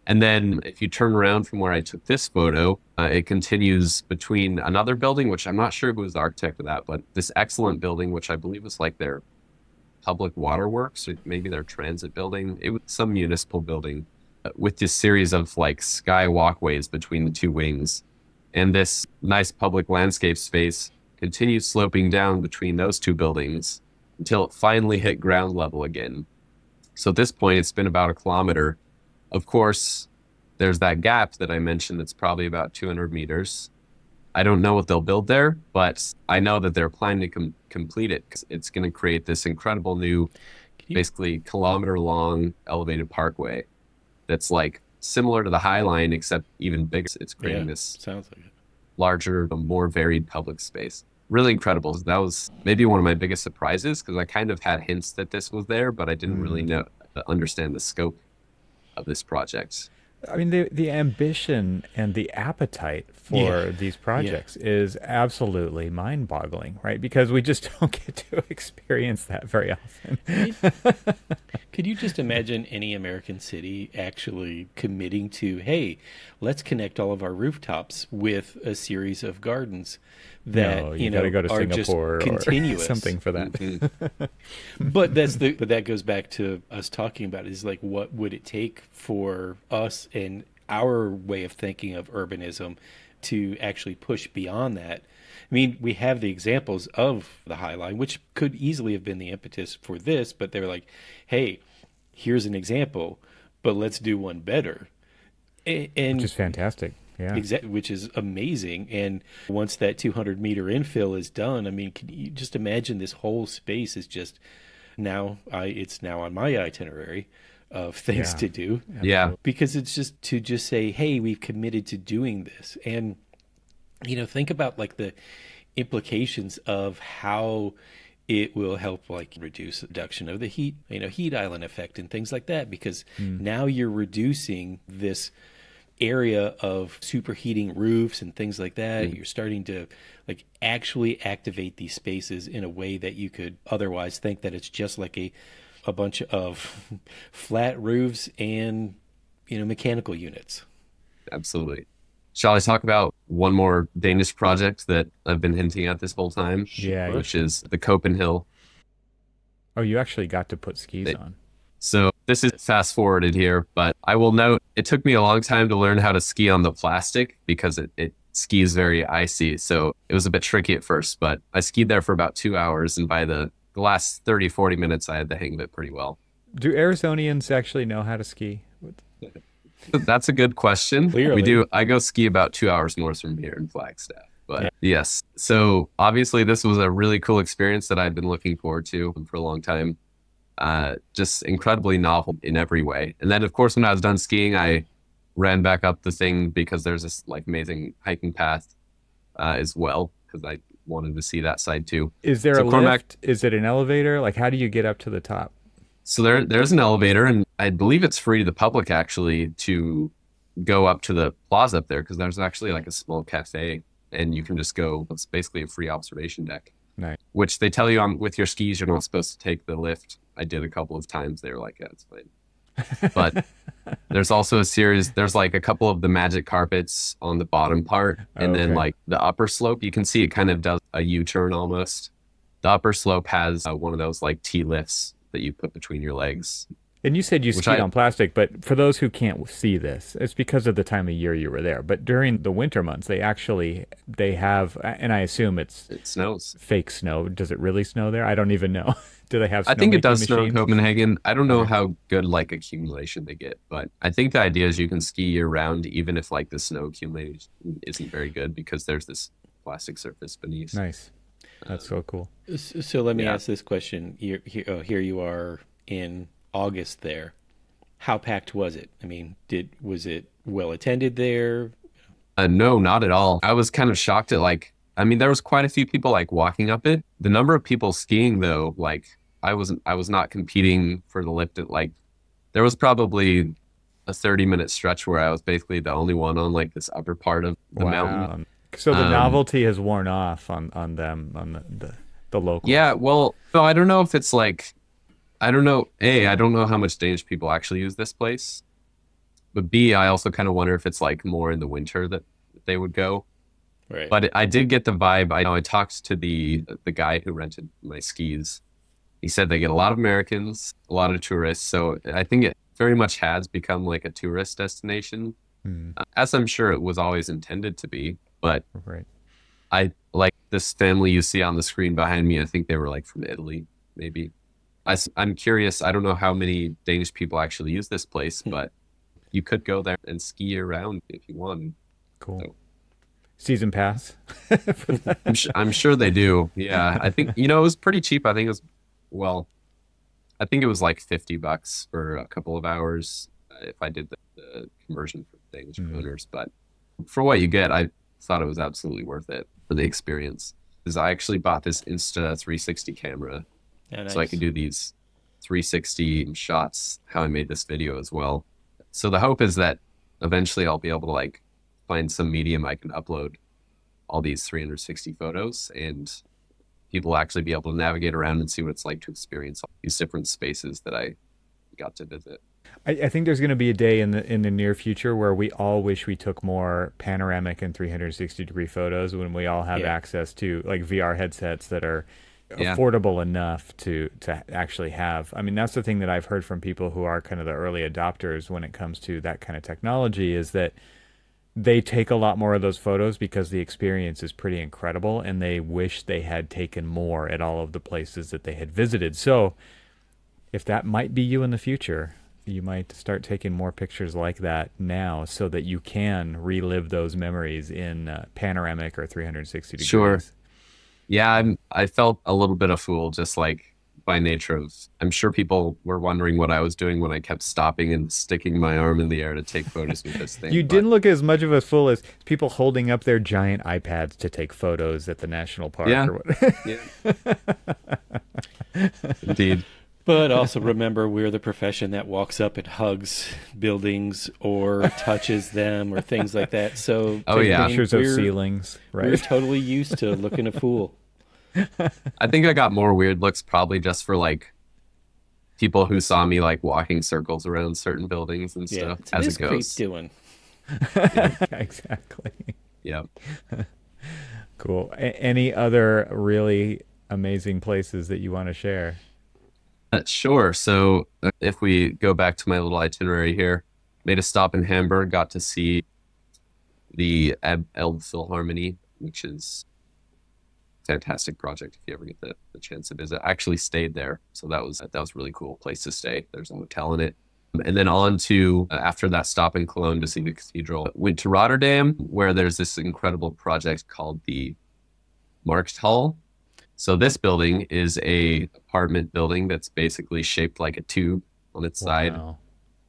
And then if you turn around from where I took this photo, uh, it continues between another building, which I'm not sure who was the architect of that, but this excellent building, which I believe was like their public waterworks, or maybe their transit building. It was some municipal building uh, with this series of like sky walkways between the two wings. And this nice public landscape space continues sloping down between those two buildings until it finally hit ground level again. So at this point, it's been about a kilometer. Of course, there's that gap that I mentioned that's probably about 200 meters. I don't know what they'll build there, but I know that they're planning to com- complete it 'cause it's going to create this incredible new, basically kilometer long elevated parkway that's like similar to the High Line, except even bigger. It's creating yeah, this sounds like it. larger, more varied public space. Really incredible. That was maybe one of my biggest surprises because I kind of had hints that this was there, but I didn't really mm. know uh, understand the scope of this project. I mean, the the ambition and the appetite for Yeah. these projects is absolutely mind-boggling, right? Because we just don't get to experience that very often. Could you just imagine any American city actually committing to, hey, let's connect all of our rooftops with a series of gardens that no, you, you, know got to go to are just Singapore or continuous, something for that. Mhm. but that's the but that goes back to us talking about is like what would it take for us and our way of thinking of urbanism to actually push beyond that i mean we have the examples of the high line which could easily have been the impetus for this but they're like hey here's an example but let's do one better A- and Which is fantastic. Yeah. Exactly, which is amazing. And once that 200 meter infill is done, I mean, can you just imagine this whole space is just now? I it's now on my itinerary of things Yeah. to do yeah, because it's just to just say, hey, we've committed to doing this, and you know, think about like the implications of how it will help like reduce the reduction of the heat you know heat island effect and things like that because mm. now you're reducing this area of superheating roofs and things like that mm-hmm. you're starting to like actually activate these spaces in a way that you could otherwise think that it's just like a a bunch of flat roofs and you know mechanical units absolutely. Shall I talk about one more Danish project that I've been hinting at this whole time? Yeah, Which is the Copenhill Oh, you actually got to put skis They- on. So this is fast forwarded here, but I will note it took me a long time to learn how to ski on the plastic because it, it skis very icy. So it was a bit tricky at first, but I skied there for about two hours. And by the, the last 30, 40 minutes, I had the hang of it pretty well. Do Arizonians actually know how to ski? That's a good question. Clearly. We do. I go ski about two hours north from here in Flagstaff. But yes, so obviously this was a really cool experience that I'd been looking forward to for a long time. Uh, just incredibly novel in every way. And then, of course, when I was done skiing, I ran back up the thing because there's this like amazing hiking path uh, as well because I wanted to see that side too. Is there So a Cormac- lift? Is it an elevator? Like, how do you get up to the top? So there, there's an elevator, and I believe it's free to the public actually to go up to the plaza up there because there's actually like a small cafe, and you can just go. It's basically a free observation deck. Nice. Which they tell you on with your skis, you're not supposed to take the lift. I did a couple of times. They were like, "Yeah, it's fine." But there's also a series. There's like a couple of the magic carpets on the bottom part, and then like the upper slope. You can see it kind of does a U-turn almost. The upper slope has uh, one of those like T lifts that you put between your legs And you said you Which skied I- on plastic, but for those who can't see this, it's because of the time of year you were there. But during the winter months, they actually they have, and I assume it's It snows. fake snow. Does it really snow there? I don't even know. Do they have? I think it snowmaking does snow in? Copenhagen. I don't know how good like accumulation they get, but I think the idea is you can ski year round even if like the snow accumulation isn't very good because there's this plastic surface beneath. Nice. That's so cool. S- So let me Yeah. ask this question. Here, here, oh, here you are in August there. How packed was it? I mean, did was it well attended there? Uh, no, not at all. I was kind of shocked at like, I mean, there was quite a few people like walking up it. The number of people skiing though, like I wasn't, I was not competing for the lift at like, there was probably a 30 minute stretch where I was basically the only one on like this upper part of the mountain. So the Um, novelty has worn off on on them on the the, the local. Yeah, well, so I don't know if it's like, I don't know. A, I don't know how much Danish people actually use this place, but B, I also kind of wonder if it's like more in the winter that they would go. Right. But I did get the vibe. I know I talked to the the guy who rented my skis. He said they get a lot of Americans, a lot of tourists. So I think it very much has become like a tourist destination, Hmm, as I'm sure it was always intended to be. But right. I like this family you see on the screen behind me. I think they were like from Italy, maybe. I, am curious. I don't know how many Danish people actually use this place, Hmm. but you could go there and ski around if you want. Cool. So- Season pass. I'm, su- I'm sure they do. Yeah, I think you know it was pretty cheap. I think it was, well, I think it was like 50 bucks for a couple of hours uh, if I did the, the conversion for Danish Mhm. kroners. But for what you get, I thought it was absolutely worth it for the experience. Because I actually bought this Insta 360 camera Yeah, so I can do these 360 shots how I made this video as well. So the hope is that eventually I'll be able to like find some medium I can upload all these 360 photos and people will actually be able to navigate around and see what it's like to experience all these different spaces that I got to visit. I, I think there's going to be a day in the in the near future where we all wish we took more panoramic and 360 degree photos when we all have Yeah. access to like VR headsets that are Yeah. affordable enough to to actually have. I mean, that's the thing that I've heard from people who are kind of the early adopters when it comes to that kind of technology is that they take a lot more of those photos because the experience is pretty incredible and they wish they had taken more at all of the places that they had visited. So, if that might be you in the future, you might start taking more pictures like that now so that you can relive those memories in uh, panoramic or 360 degrees. Sure. Yeah, I'm, I felt a little bit of fool just like by nature of I'm sure people were wondering what I was doing when I kept stopping and sticking my arm in the air to take photos with this thing. You but- didn't look as much of a fool as people holding up their giant iPads to take photos at the national park. Yeah. Or what. Yeah. Indeed. But also remember, we're the profession that walks up and hugs buildings or touches them or things like that. So Oh, yeah. I mean, Pictures of we're- ceilings, We're totally used to looking a fool. I think I got more weird looks probably just for like people who saw me like walking circles around certain buildings and Yeah, stuff as it goes. doing? exactly. Yeah. Cool. A- any other really amazing places that you want to share? Uh, sure. So uh, if we go back to my little itinerary here, made a stop in Hamburg, got to see the Ab- Elbphilharmonie, which is fantastic project if you ever get the, the chance to visit. I actually stayed there, so that was that was a really cool place to stay. There's a hotel in it. And then on to uh, after that stop in Cologne to see the cathedral, went to Rotterdam where there's this incredible project called the Markthal. So this building is a apartment building that's basically shaped like a tube on its side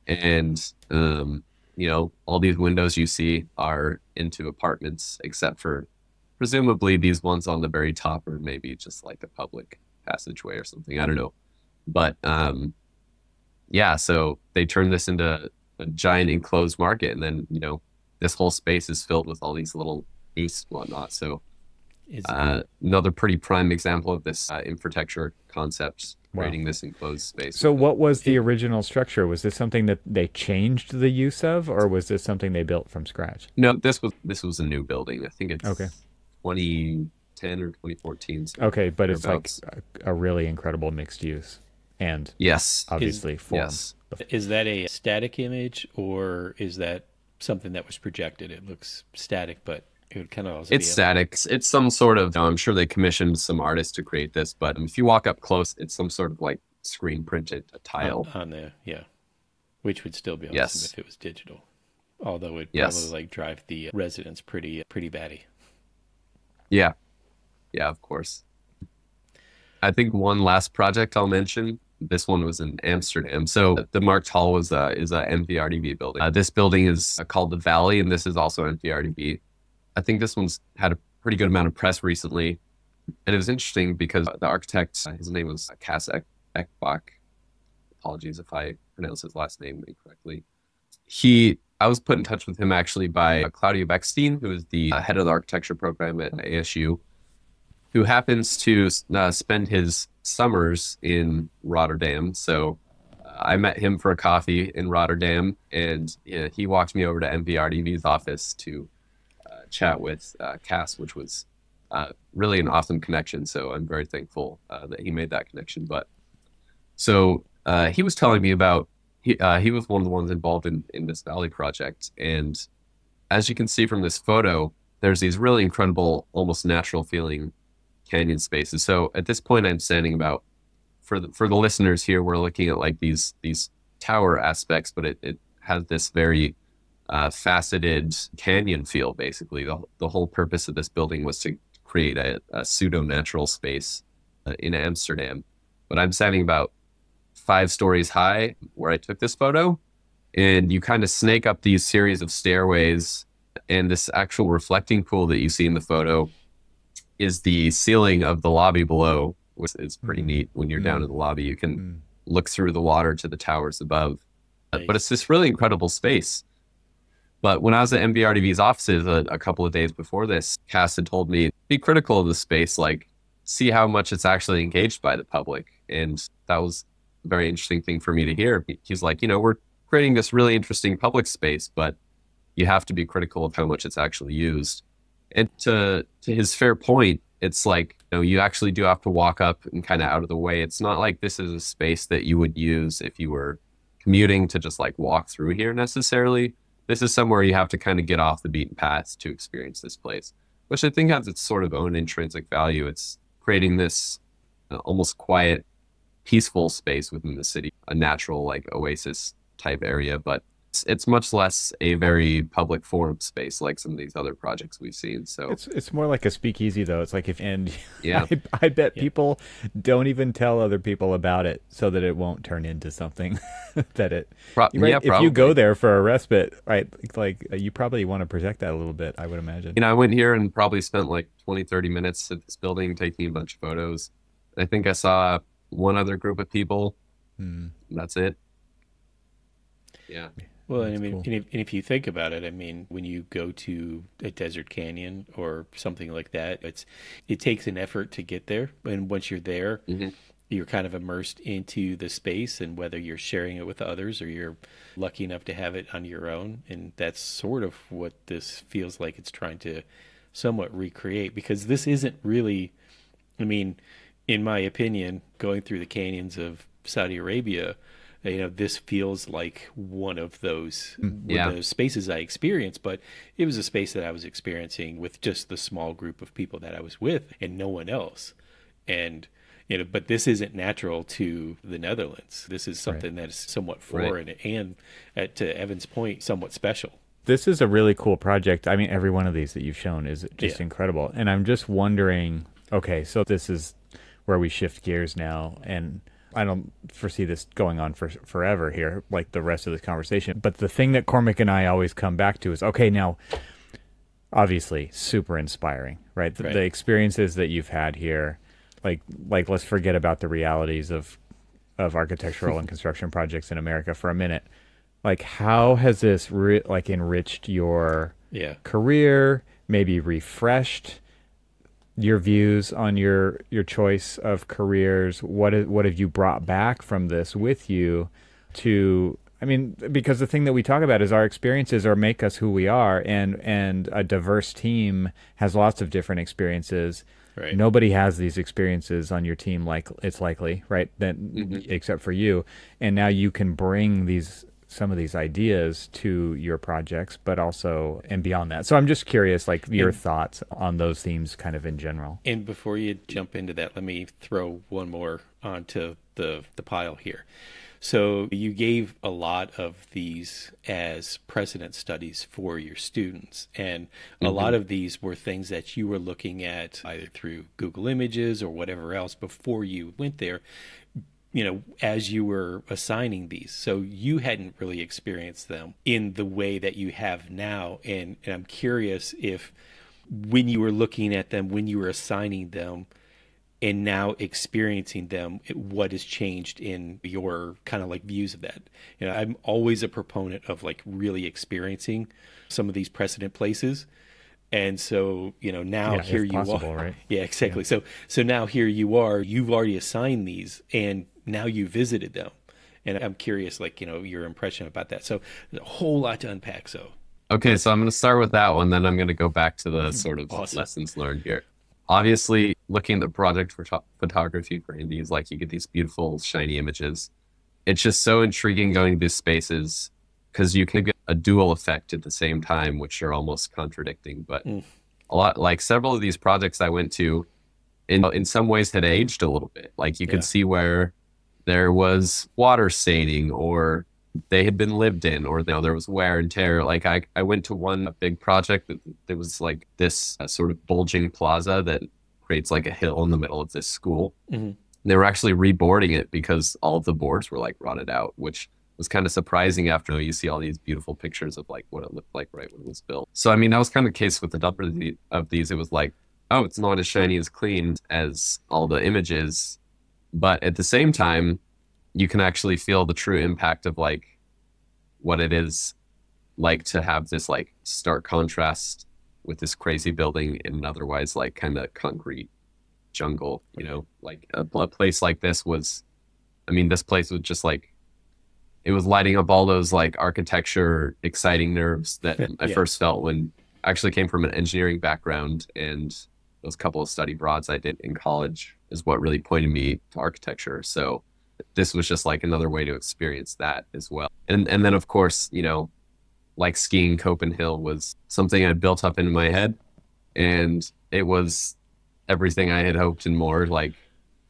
and um, you know all these windows you see are into apartments except for presumably these ones on the very top are maybe just like a public passageway or something i don't know but um, yeah so they turned this into a giant enclosed market and then you know this whole space is filled with all these little booths and whatnot so Is uh, another pretty prime example of this uh, infrastructure concept Wow. creating this enclosed space So, what was the original structure? Was this something that they changed the use of, or was this something they built from scratch? No, this was this was a new building. I think it's Okay. 2010 or 2014. so- Okay, but it's like a, a really incredible mixed use and Yes. obviously form. Yes. Is that a static image or is that something that was projected? It looks static, but it would kind of also it's be a- static. It's some sort of. I'm sure they commissioned some artists to create this, but if you walk up close, it's some sort of like screen printed a tile. on, on the yeah, which would still be awesome Yes. if it was digital. Although it'd Yes. probably like drive the residents pretty pretty batty. Yeah. Yeah, of course. I think one last project I'll mention. This one was in Amsterdam. So the Markthal was uh, is a MVRDV building. Uh, this building is uh, called the Valley, and this is also MVRDV. I think this one's had a pretty good amount of press recently, and it was interesting because the architect, uh, his name was Cass Ek- Ekbach. Apologies if I pronounce his last name incorrectly. He, I was put in touch with him actually by uh, Claudio Vekstein, who is the uh, head of the architecture program at ASU, who happens to uh, spend his summers in Rotterdam. So uh, I met him for a coffee in Rotterdam, and he walked me over to MVRDV's office to uh, chat with Cass, which was really an awesome connection. So I'm very thankful that he made that connection. But so he was telling me about he uh, he was one of the ones involved in in this Valley project, and as you can see from this photo, there's these really incredible, almost natural feeling canyon spaces. So at this point, I'm standing about for the for the listeners here, we're looking at like these these tower aspects, but it, it has this very uh, faceted canyon feel. Basically, the the whole purpose of this building was to create a, a pseudo natural space uh, in Amsterdam. But I'm standing about five stories high where I took this photo, and you kind of snake up these series of stairways, and this actual reflecting pool that you see in the photo is the ceiling of the lobby below, which is pretty Mhm. neat. When you're down Mm. in the lobby, you can Mm. look through the water to the towers above. Uh, Nice. But it's this really incredible space. But when I was at MVRDV's offices a, a couple of days before this, Cass had told me be critical of the space, like see how much it's actually engaged by the public. And that was very interesting thing for me to hear. He's like, you know, we're creating this really interesting public space, but you have to be critical of how much it's actually used. And to to his fair point, it's like you know you actually do have to walk up and kind of out of the way. It's not like this is a space that you would use if you were commuting to just like walk through here necessarily. This is somewhere you have to kind of get off the beaten path to experience this place, which I think has its sort of own intrinsic value. It's creating this uh, almost quiet, peaceful space within the city, a natural like oasis type area, but it's, it's much less a very public forum space like some of these other projects we've seen. So It's it's more like a speakeasy though. It's like if and Yeah. I, I bet Yeah. people don't even tell other people about it so that it won't turn into something that it. pro- Right? yeah, if probably. you go there for a respite, right? Like uh, you probably want to protect that a little bit. I would imagine. you know, I went here and probably spent like 20, 30 minutes at this building taking a bunch of photos. I think I saw one other group of people. And that's it. Yeah. Well, and I mean, cool. and, if, and if you think about it, I mean, when you go to a desert canyon or something like that, it's it takes an effort to get there, and once you're there, Mhm. you're kind of immersed into the space, and whether you're sharing it with others or you're lucky enough to have it on your own, and that's sort of what this feels like. It's trying to somewhat recreate because this isn't really, I mean, in my opinion, going through the canyons of Saudi Arabia you know this feels like one of those hmm. yeah. those spaces I experienced, but it was a space that I was experiencing with just the small group of people that I was with and no one else. And you know, but this isn't natural to the Netherlands. This is something that is somewhat Right. foreign and, at, to Evan's point, somewhat special. This is a really cool project. I mean, every one of these that you've shown is just Yeah. incredible. And I'm just wondering. Okay, so this is where we shift gears now, and I don't foresee this going on for forever here, like the rest of this conversation. But the thing that Cormac and I always come back to is okay, now, obviously, super inspiring, right? The, Right. the experiences that you've had here, like, like let's forget about the realities of of architectural and construction projects in America for a minute. Like, how has this re- like enriched your Yeah. career? Maybe refreshed your views on your your choice of careers what is, what have you brought back from this with you to I mean because the thing that we talk about is our experiences are make us who we are and and a diverse team has lots of different experiences Right. Nobody has these experiences on your team like it's likely, right? That Mhm. except for you. And now you can bring these some of these ideas to your projects, but also and beyond that. So I'm just curious, like your And- thoughts on those themes, kind of in general. And before you jump into that, let me throw one more onto the the pile here. So you gave a lot of these as precedent studies for your students, and a mm-hmm. lot of these were things that you were looking at either through Google Images or whatever else before you went there. You know, as you were assigning these, so you hadn't really experienced them in the way that you have now, and, and I'm curious if when you were looking at them, when you were assigning them, and now experiencing them, what has changed in your kind of like views of that? You know, I'm always a proponent of like really experiencing some of these precedent places. And so, you know, now Yeah, here you possible, are. right? Yeah, exactly. So, so now here you are. You've already assigned these, and now you visited them. And I'm curious, like you know, your impression about that. So, there's a whole lot to unpack. So, Okay, so I'm going to start with that one, then I'm going to go back to the sort of Awesome. lessons learned here. Obviously, looking at the project photo- photography for indies, like you get these beautiful, shiny images. It's just so intriguing going to these spaces because you can get a dual effect at the same time, which are almost contradicting. But Mm. a lot, like several of these projects I went to, in in some ways had aged a little bit. Like you Yeah. could see where there was water staining or they had been lived in or you know, there was wear and tear. Like I, I went to one BIG project that there was like this uh, sort of bulging plaza that creates like a hill in the middle of this school. Mhm. they were actually reboarding it because all of the boards were like rotted out which was kind of surprising after you see all these beautiful pictures of like what it looked like right when it was built. So i mean that was kind of the case with the number of of these. It was like oh it's not as shiny as clean as all the images but at the same time you can actually feel the true impact of like what it is like to have this like stark contrast with this crazy building in an otherwise like kind of concrete jungle you know? Like a, a place like this was i mean this place was just like it was lighting up all those like architecture exciting nerves that i first felt when I actually came from an engineering background and those couple of study broads i did in college is what really pointed me to architecture so this was just like another way to experience that as well. And and then of course, you know, like skiing Copenhill was something I built up in my head and it was everything I had hoped and more like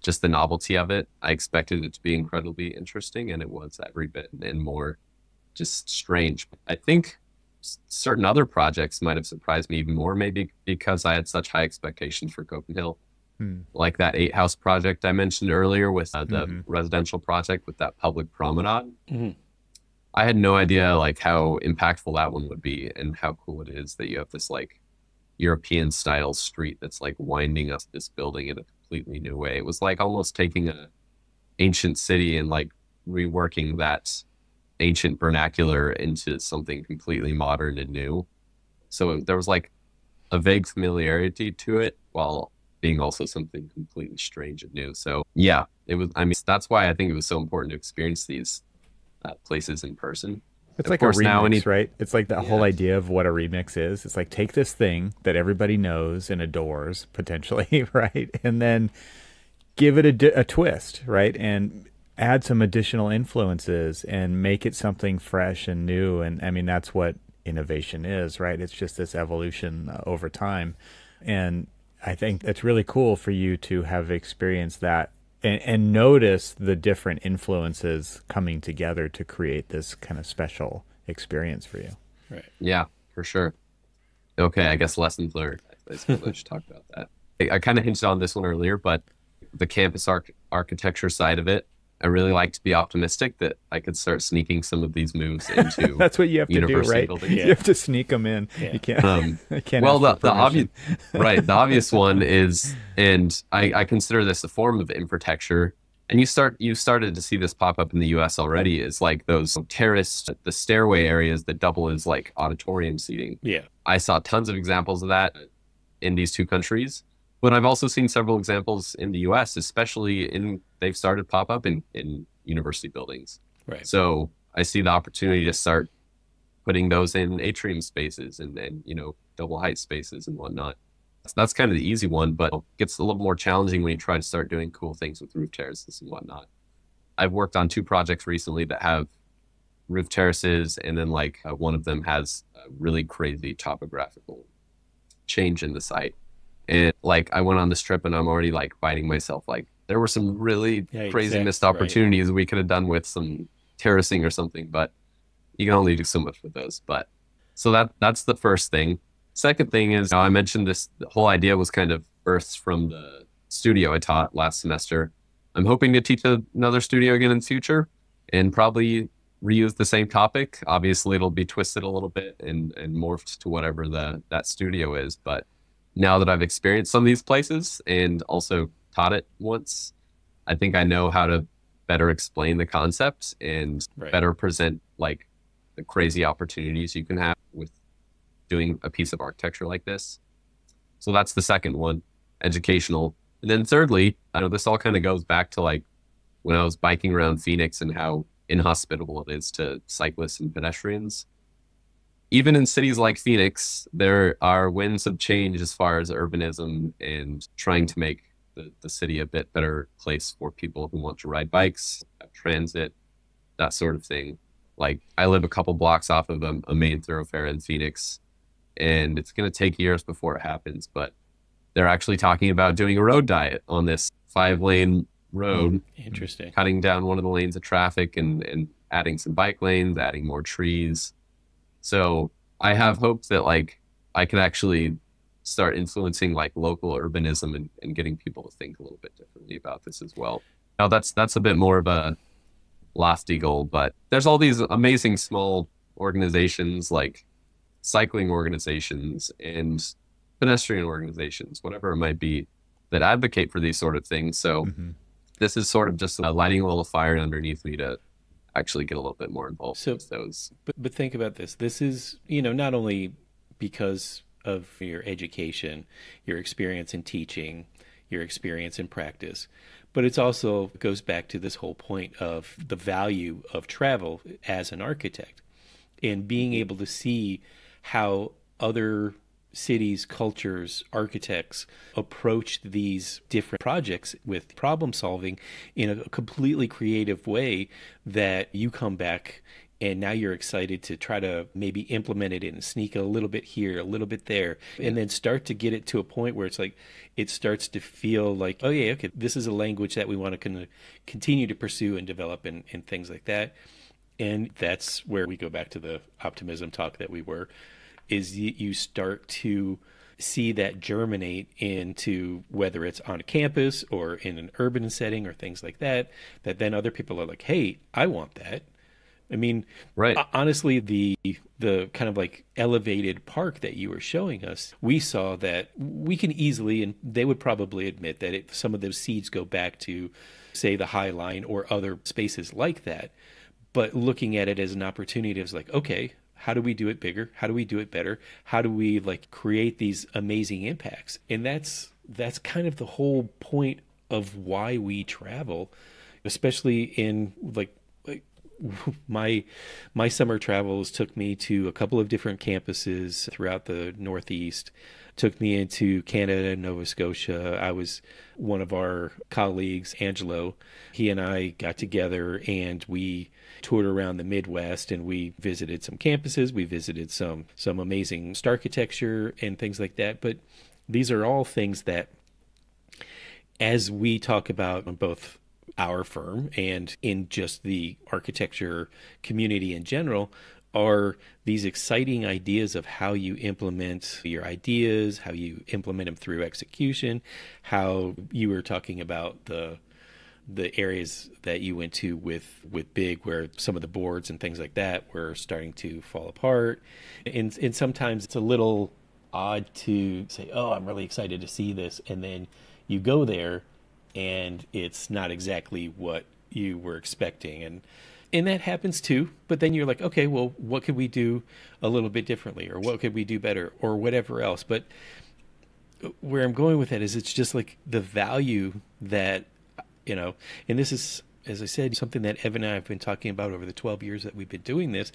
just the novelty of it. I expected it to be incredibly interesting and it was every bit and more just strange. I think certain other projects might have surprised me even more maybe because I had such high expectations for Copenhill Hmm. like that eight house project I mentioned earlier with uh, the Mhm. residential project with that public promenade. Mhm. I had no idea like how impactful that one would be and how cool it is that you have this like European style street that's like winding up this building in a completely new way. It was like almost taking a ancient city and like reworking that ancient vernacular into something completely modern and new. So there was like a vague familiarity to it while being also something completely strange and new. So yeah, it was. I mean, that's why I think it was so important to experience these uh, places in person. It's Of like a remix, any- right? It's like that whole idea of what a remix is. It's like take this thing that everybody knows and adores potentially, right? And then give it a, di- a twist, right? And add some additional influences and make it something fresh and new. And I mean, that's what innovation is, right? It's just this evolution uh, over time. And I think it's really cool for you to have experienced that and, and notice the different influences coming together to create this kind of special experience for you. right. Yeah, for sure. Okay, I guess lessons learned. I suppose I should talk about that. I, I kind of hinted on this one earlier, but the campus arch- architecture side of it, I really like to be optimistic that I could start sneaking some of these moves into. That's what you have to do, right? buildings. You have to sneak them in. Yeah. You can't. Um, can't well, the, the obvious, right? The obvious one is, and I, I consider this a form of infrastructure. And you start, you started to see this pop up in the U.S. already. Is like those terraced, the stairway areas that double as like auditorium seating. Yeah. I saw tons of examples of that in these two countries, but I've also seen several examples in the U.S., especially in they've started pop up in in university buildings. Right. So I see the opportunity to start putting those in atrium spaces and and you know double height spaces and whatnot. So that's kind of the easy one, but it gets a little more challenging when you try to start doing cool things with roof terraces and whatnot. I've worked on two projects recently that have roof terraces, and then like uh, one of them has a really crazy topographical change in the site. And like I went on this trip and I'm already like biting myself. Like there were some really Yeah, crazy exact- missed right. opportunities we could have done with some terracing or something, but you can only do so much with those. But so that that's the first thing. Second thing is I mentioned this the whole idea was kind of birthed from the studio I taught last semester. I'm hoping to teach another studio again in the future and probably reuse the same topic. Obviously it'll be twisted a little bit and, and morphed to whatever the that studio is. But now that I've experienced some of these places and also taught it once, I think I know how to better explain the concept and Right. better present like the crazy opportunities you can have with doing a piece of architecture like this. So that's the second one, educational. And then thirdly, I know this all kind of goes back to like when I was biking around Phoenix and how inhospitable it is to cyclists and pedestrians. Even in cities like Phoenix, there are winds of change as far as urbanism and trying to make the, the city a bit better place for people who want to ride bikes, have transit, that sort of thing. Like I live a couple blocks off of a, a main thoroughfare in Phoenix, and it's going to take years before it happens. But they're actually talking about doing a road diet on this five lane road, Interesting. cutting down one of the lanes of traffic and, and adding some bike lanes, adding more trees. So I have hope that like I can actually start influencing like local urbanism and, and getting people to think a little bit differently about this as well. Now that's that's a bit more of a lofty goal, but there's all these amazing small organizations like cycling organizations and pedestrian organizations, whatever it might be, that advocate for these sort of things. So Mhm. this is sort of just uh, lighting a little fire underneath me to actually get a little bit more involved So- with those. But but think about this. This is you know not only because of your education, your experience in teaching, your experience in practice, but it's also goes back to this whole point of the value of travel as an architect and being mm-hmm. able to see how other cities, cultures, architects approach these different projects with problem solving in a completely creative way that you come back and now you're excited to try to maybe implement it and sneak a little bit here, a little bit there, and then start to get it to a point where it's like it starts to feel like, oh yeah, okay, this is a language that we want to con- continue to pursue and develop and, and things like that. And that's where we go back to the optimism talk that we were, is you, start to see that germinate into whether it's on a campus or in an urban setting or things like that, that then other people are like, hey, I want that. I mean, Right. honestly, the the kind of like elevated park that you were showing us, we saw that we can easily, and they would probably admit that if some of those seeds go back to, say, the High Line or other spaces like that. But looking at it as an opportunity, it's like, okay, how do we do it bigger? How do we do it better? How do we like create these amazing impacts? And that's that's kind of the whole point of why we travel, especially in like my my summer travels took me to a couple of different campuses throughout the northeast took me into canada and nova scotia i was one of our colleagues angelo he and i got together and we toured around the midwest and we visited some campuses we visited some some amazing architecture and things like that. But these are all things that as we talk about on both our firm and in just the architecture community in general are these exciting ideas of how you implement your ideas, how you implement them through execution, how you were talking about the the areas that you went to with with BIG where some of the boards and things like that were starting to fall apart. And and sometimes it's a little odd to say oh i'm really excited to see this and then you go there and it's not exactly what you were expecting. And and that happens too but then you're like okay well what could we do a little bit differently or what could we do better or whatever else? But where i'm going with that is it's just like the value that you know and this is as i said something that evan and i have been talking about over the 12 years that we've been doing this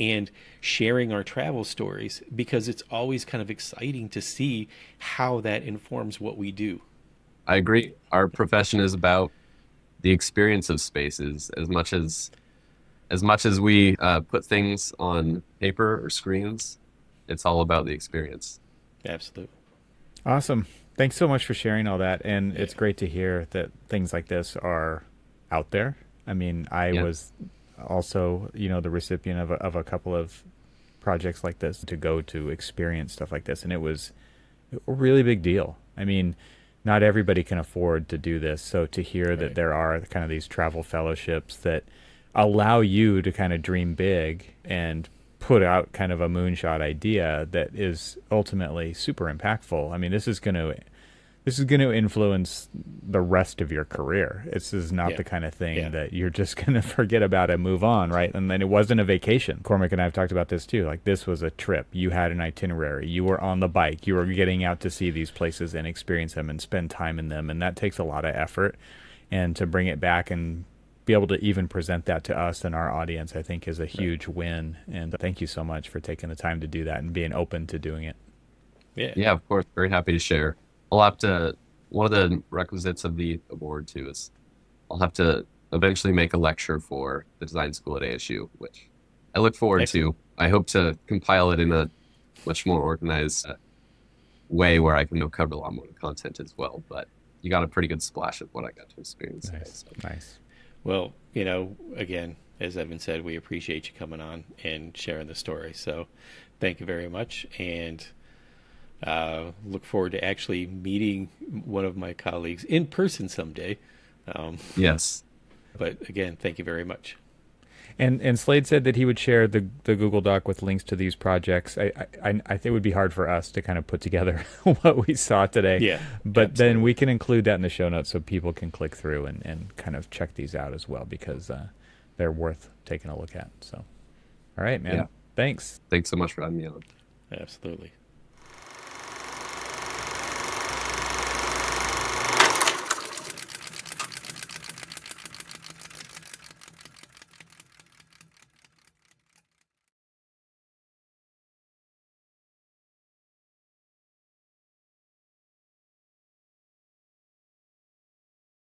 and sharing our travel stories because it's always kind of exciting to see how that informs what we do. I agree. Our profession is about the experience of spaces as much as as much as we uh, put things on paper or screens. It's all about the experience. Absolutely. Awesome. Thanks so much for sharing all that. And it's great to hear that things like this are out there. I mean, I yeah. was also, you know, the recipient of a, of a couple of projects like this to go to experience stuff like this, and it was a really big deal. I mean, not everybody can afford to do this, so to hear right. that there are kind of these travel fellowships that allow you to kind of dream big and put out kind of a moonshot idea that is ultimately super impactful. I mean, this is going to this is going to influence the rest of your career. This is not yeah. the kind of thing yeah. that you're just going to forget about and move on, right? And then it wasn't a vacation. Cormac and I have talked about this too. Like this was a trip. You had an itinerary. You were on the bike. You were getting out to see these places and experience them and spend time in them, and that takes a lot of effort. And to bring it back and be able to even present that to us and our audience, I think is a huge win. And thank you so much for taking the time to do that and being open to doing it. Yeah. Yeah, of course. Very happy to share. I'll have to. One of the requisites of the award too is I'll have to eventually make a lecture for the design school at ASU, which I look forward Excellent. to. I hope to compile it in a much more organized uh, way where I can cover a lot more content as well. But you got a pretty good splash of what I got to experience. Nice. Today, so. Nice. Well, you know, again, as Evan said, we appreciate you coming on and sharing the story. So thank you very much. And uh, look forward to actually meeting one of my colleagues in person someday. Um, yes. But again, thank you very much. And and Slade said that he would share the the Google Doc with links to these projects. I I, I think it would be hard for us to kind of put together what we saw today. Yeah. But absolutely. then we can include that in the show notes so people can click through and, and kind of check these out as well because uh, they're worth taking a look at. So, all right, man. Yeah. Thanks. Thanks so much for having me on. Absolutely.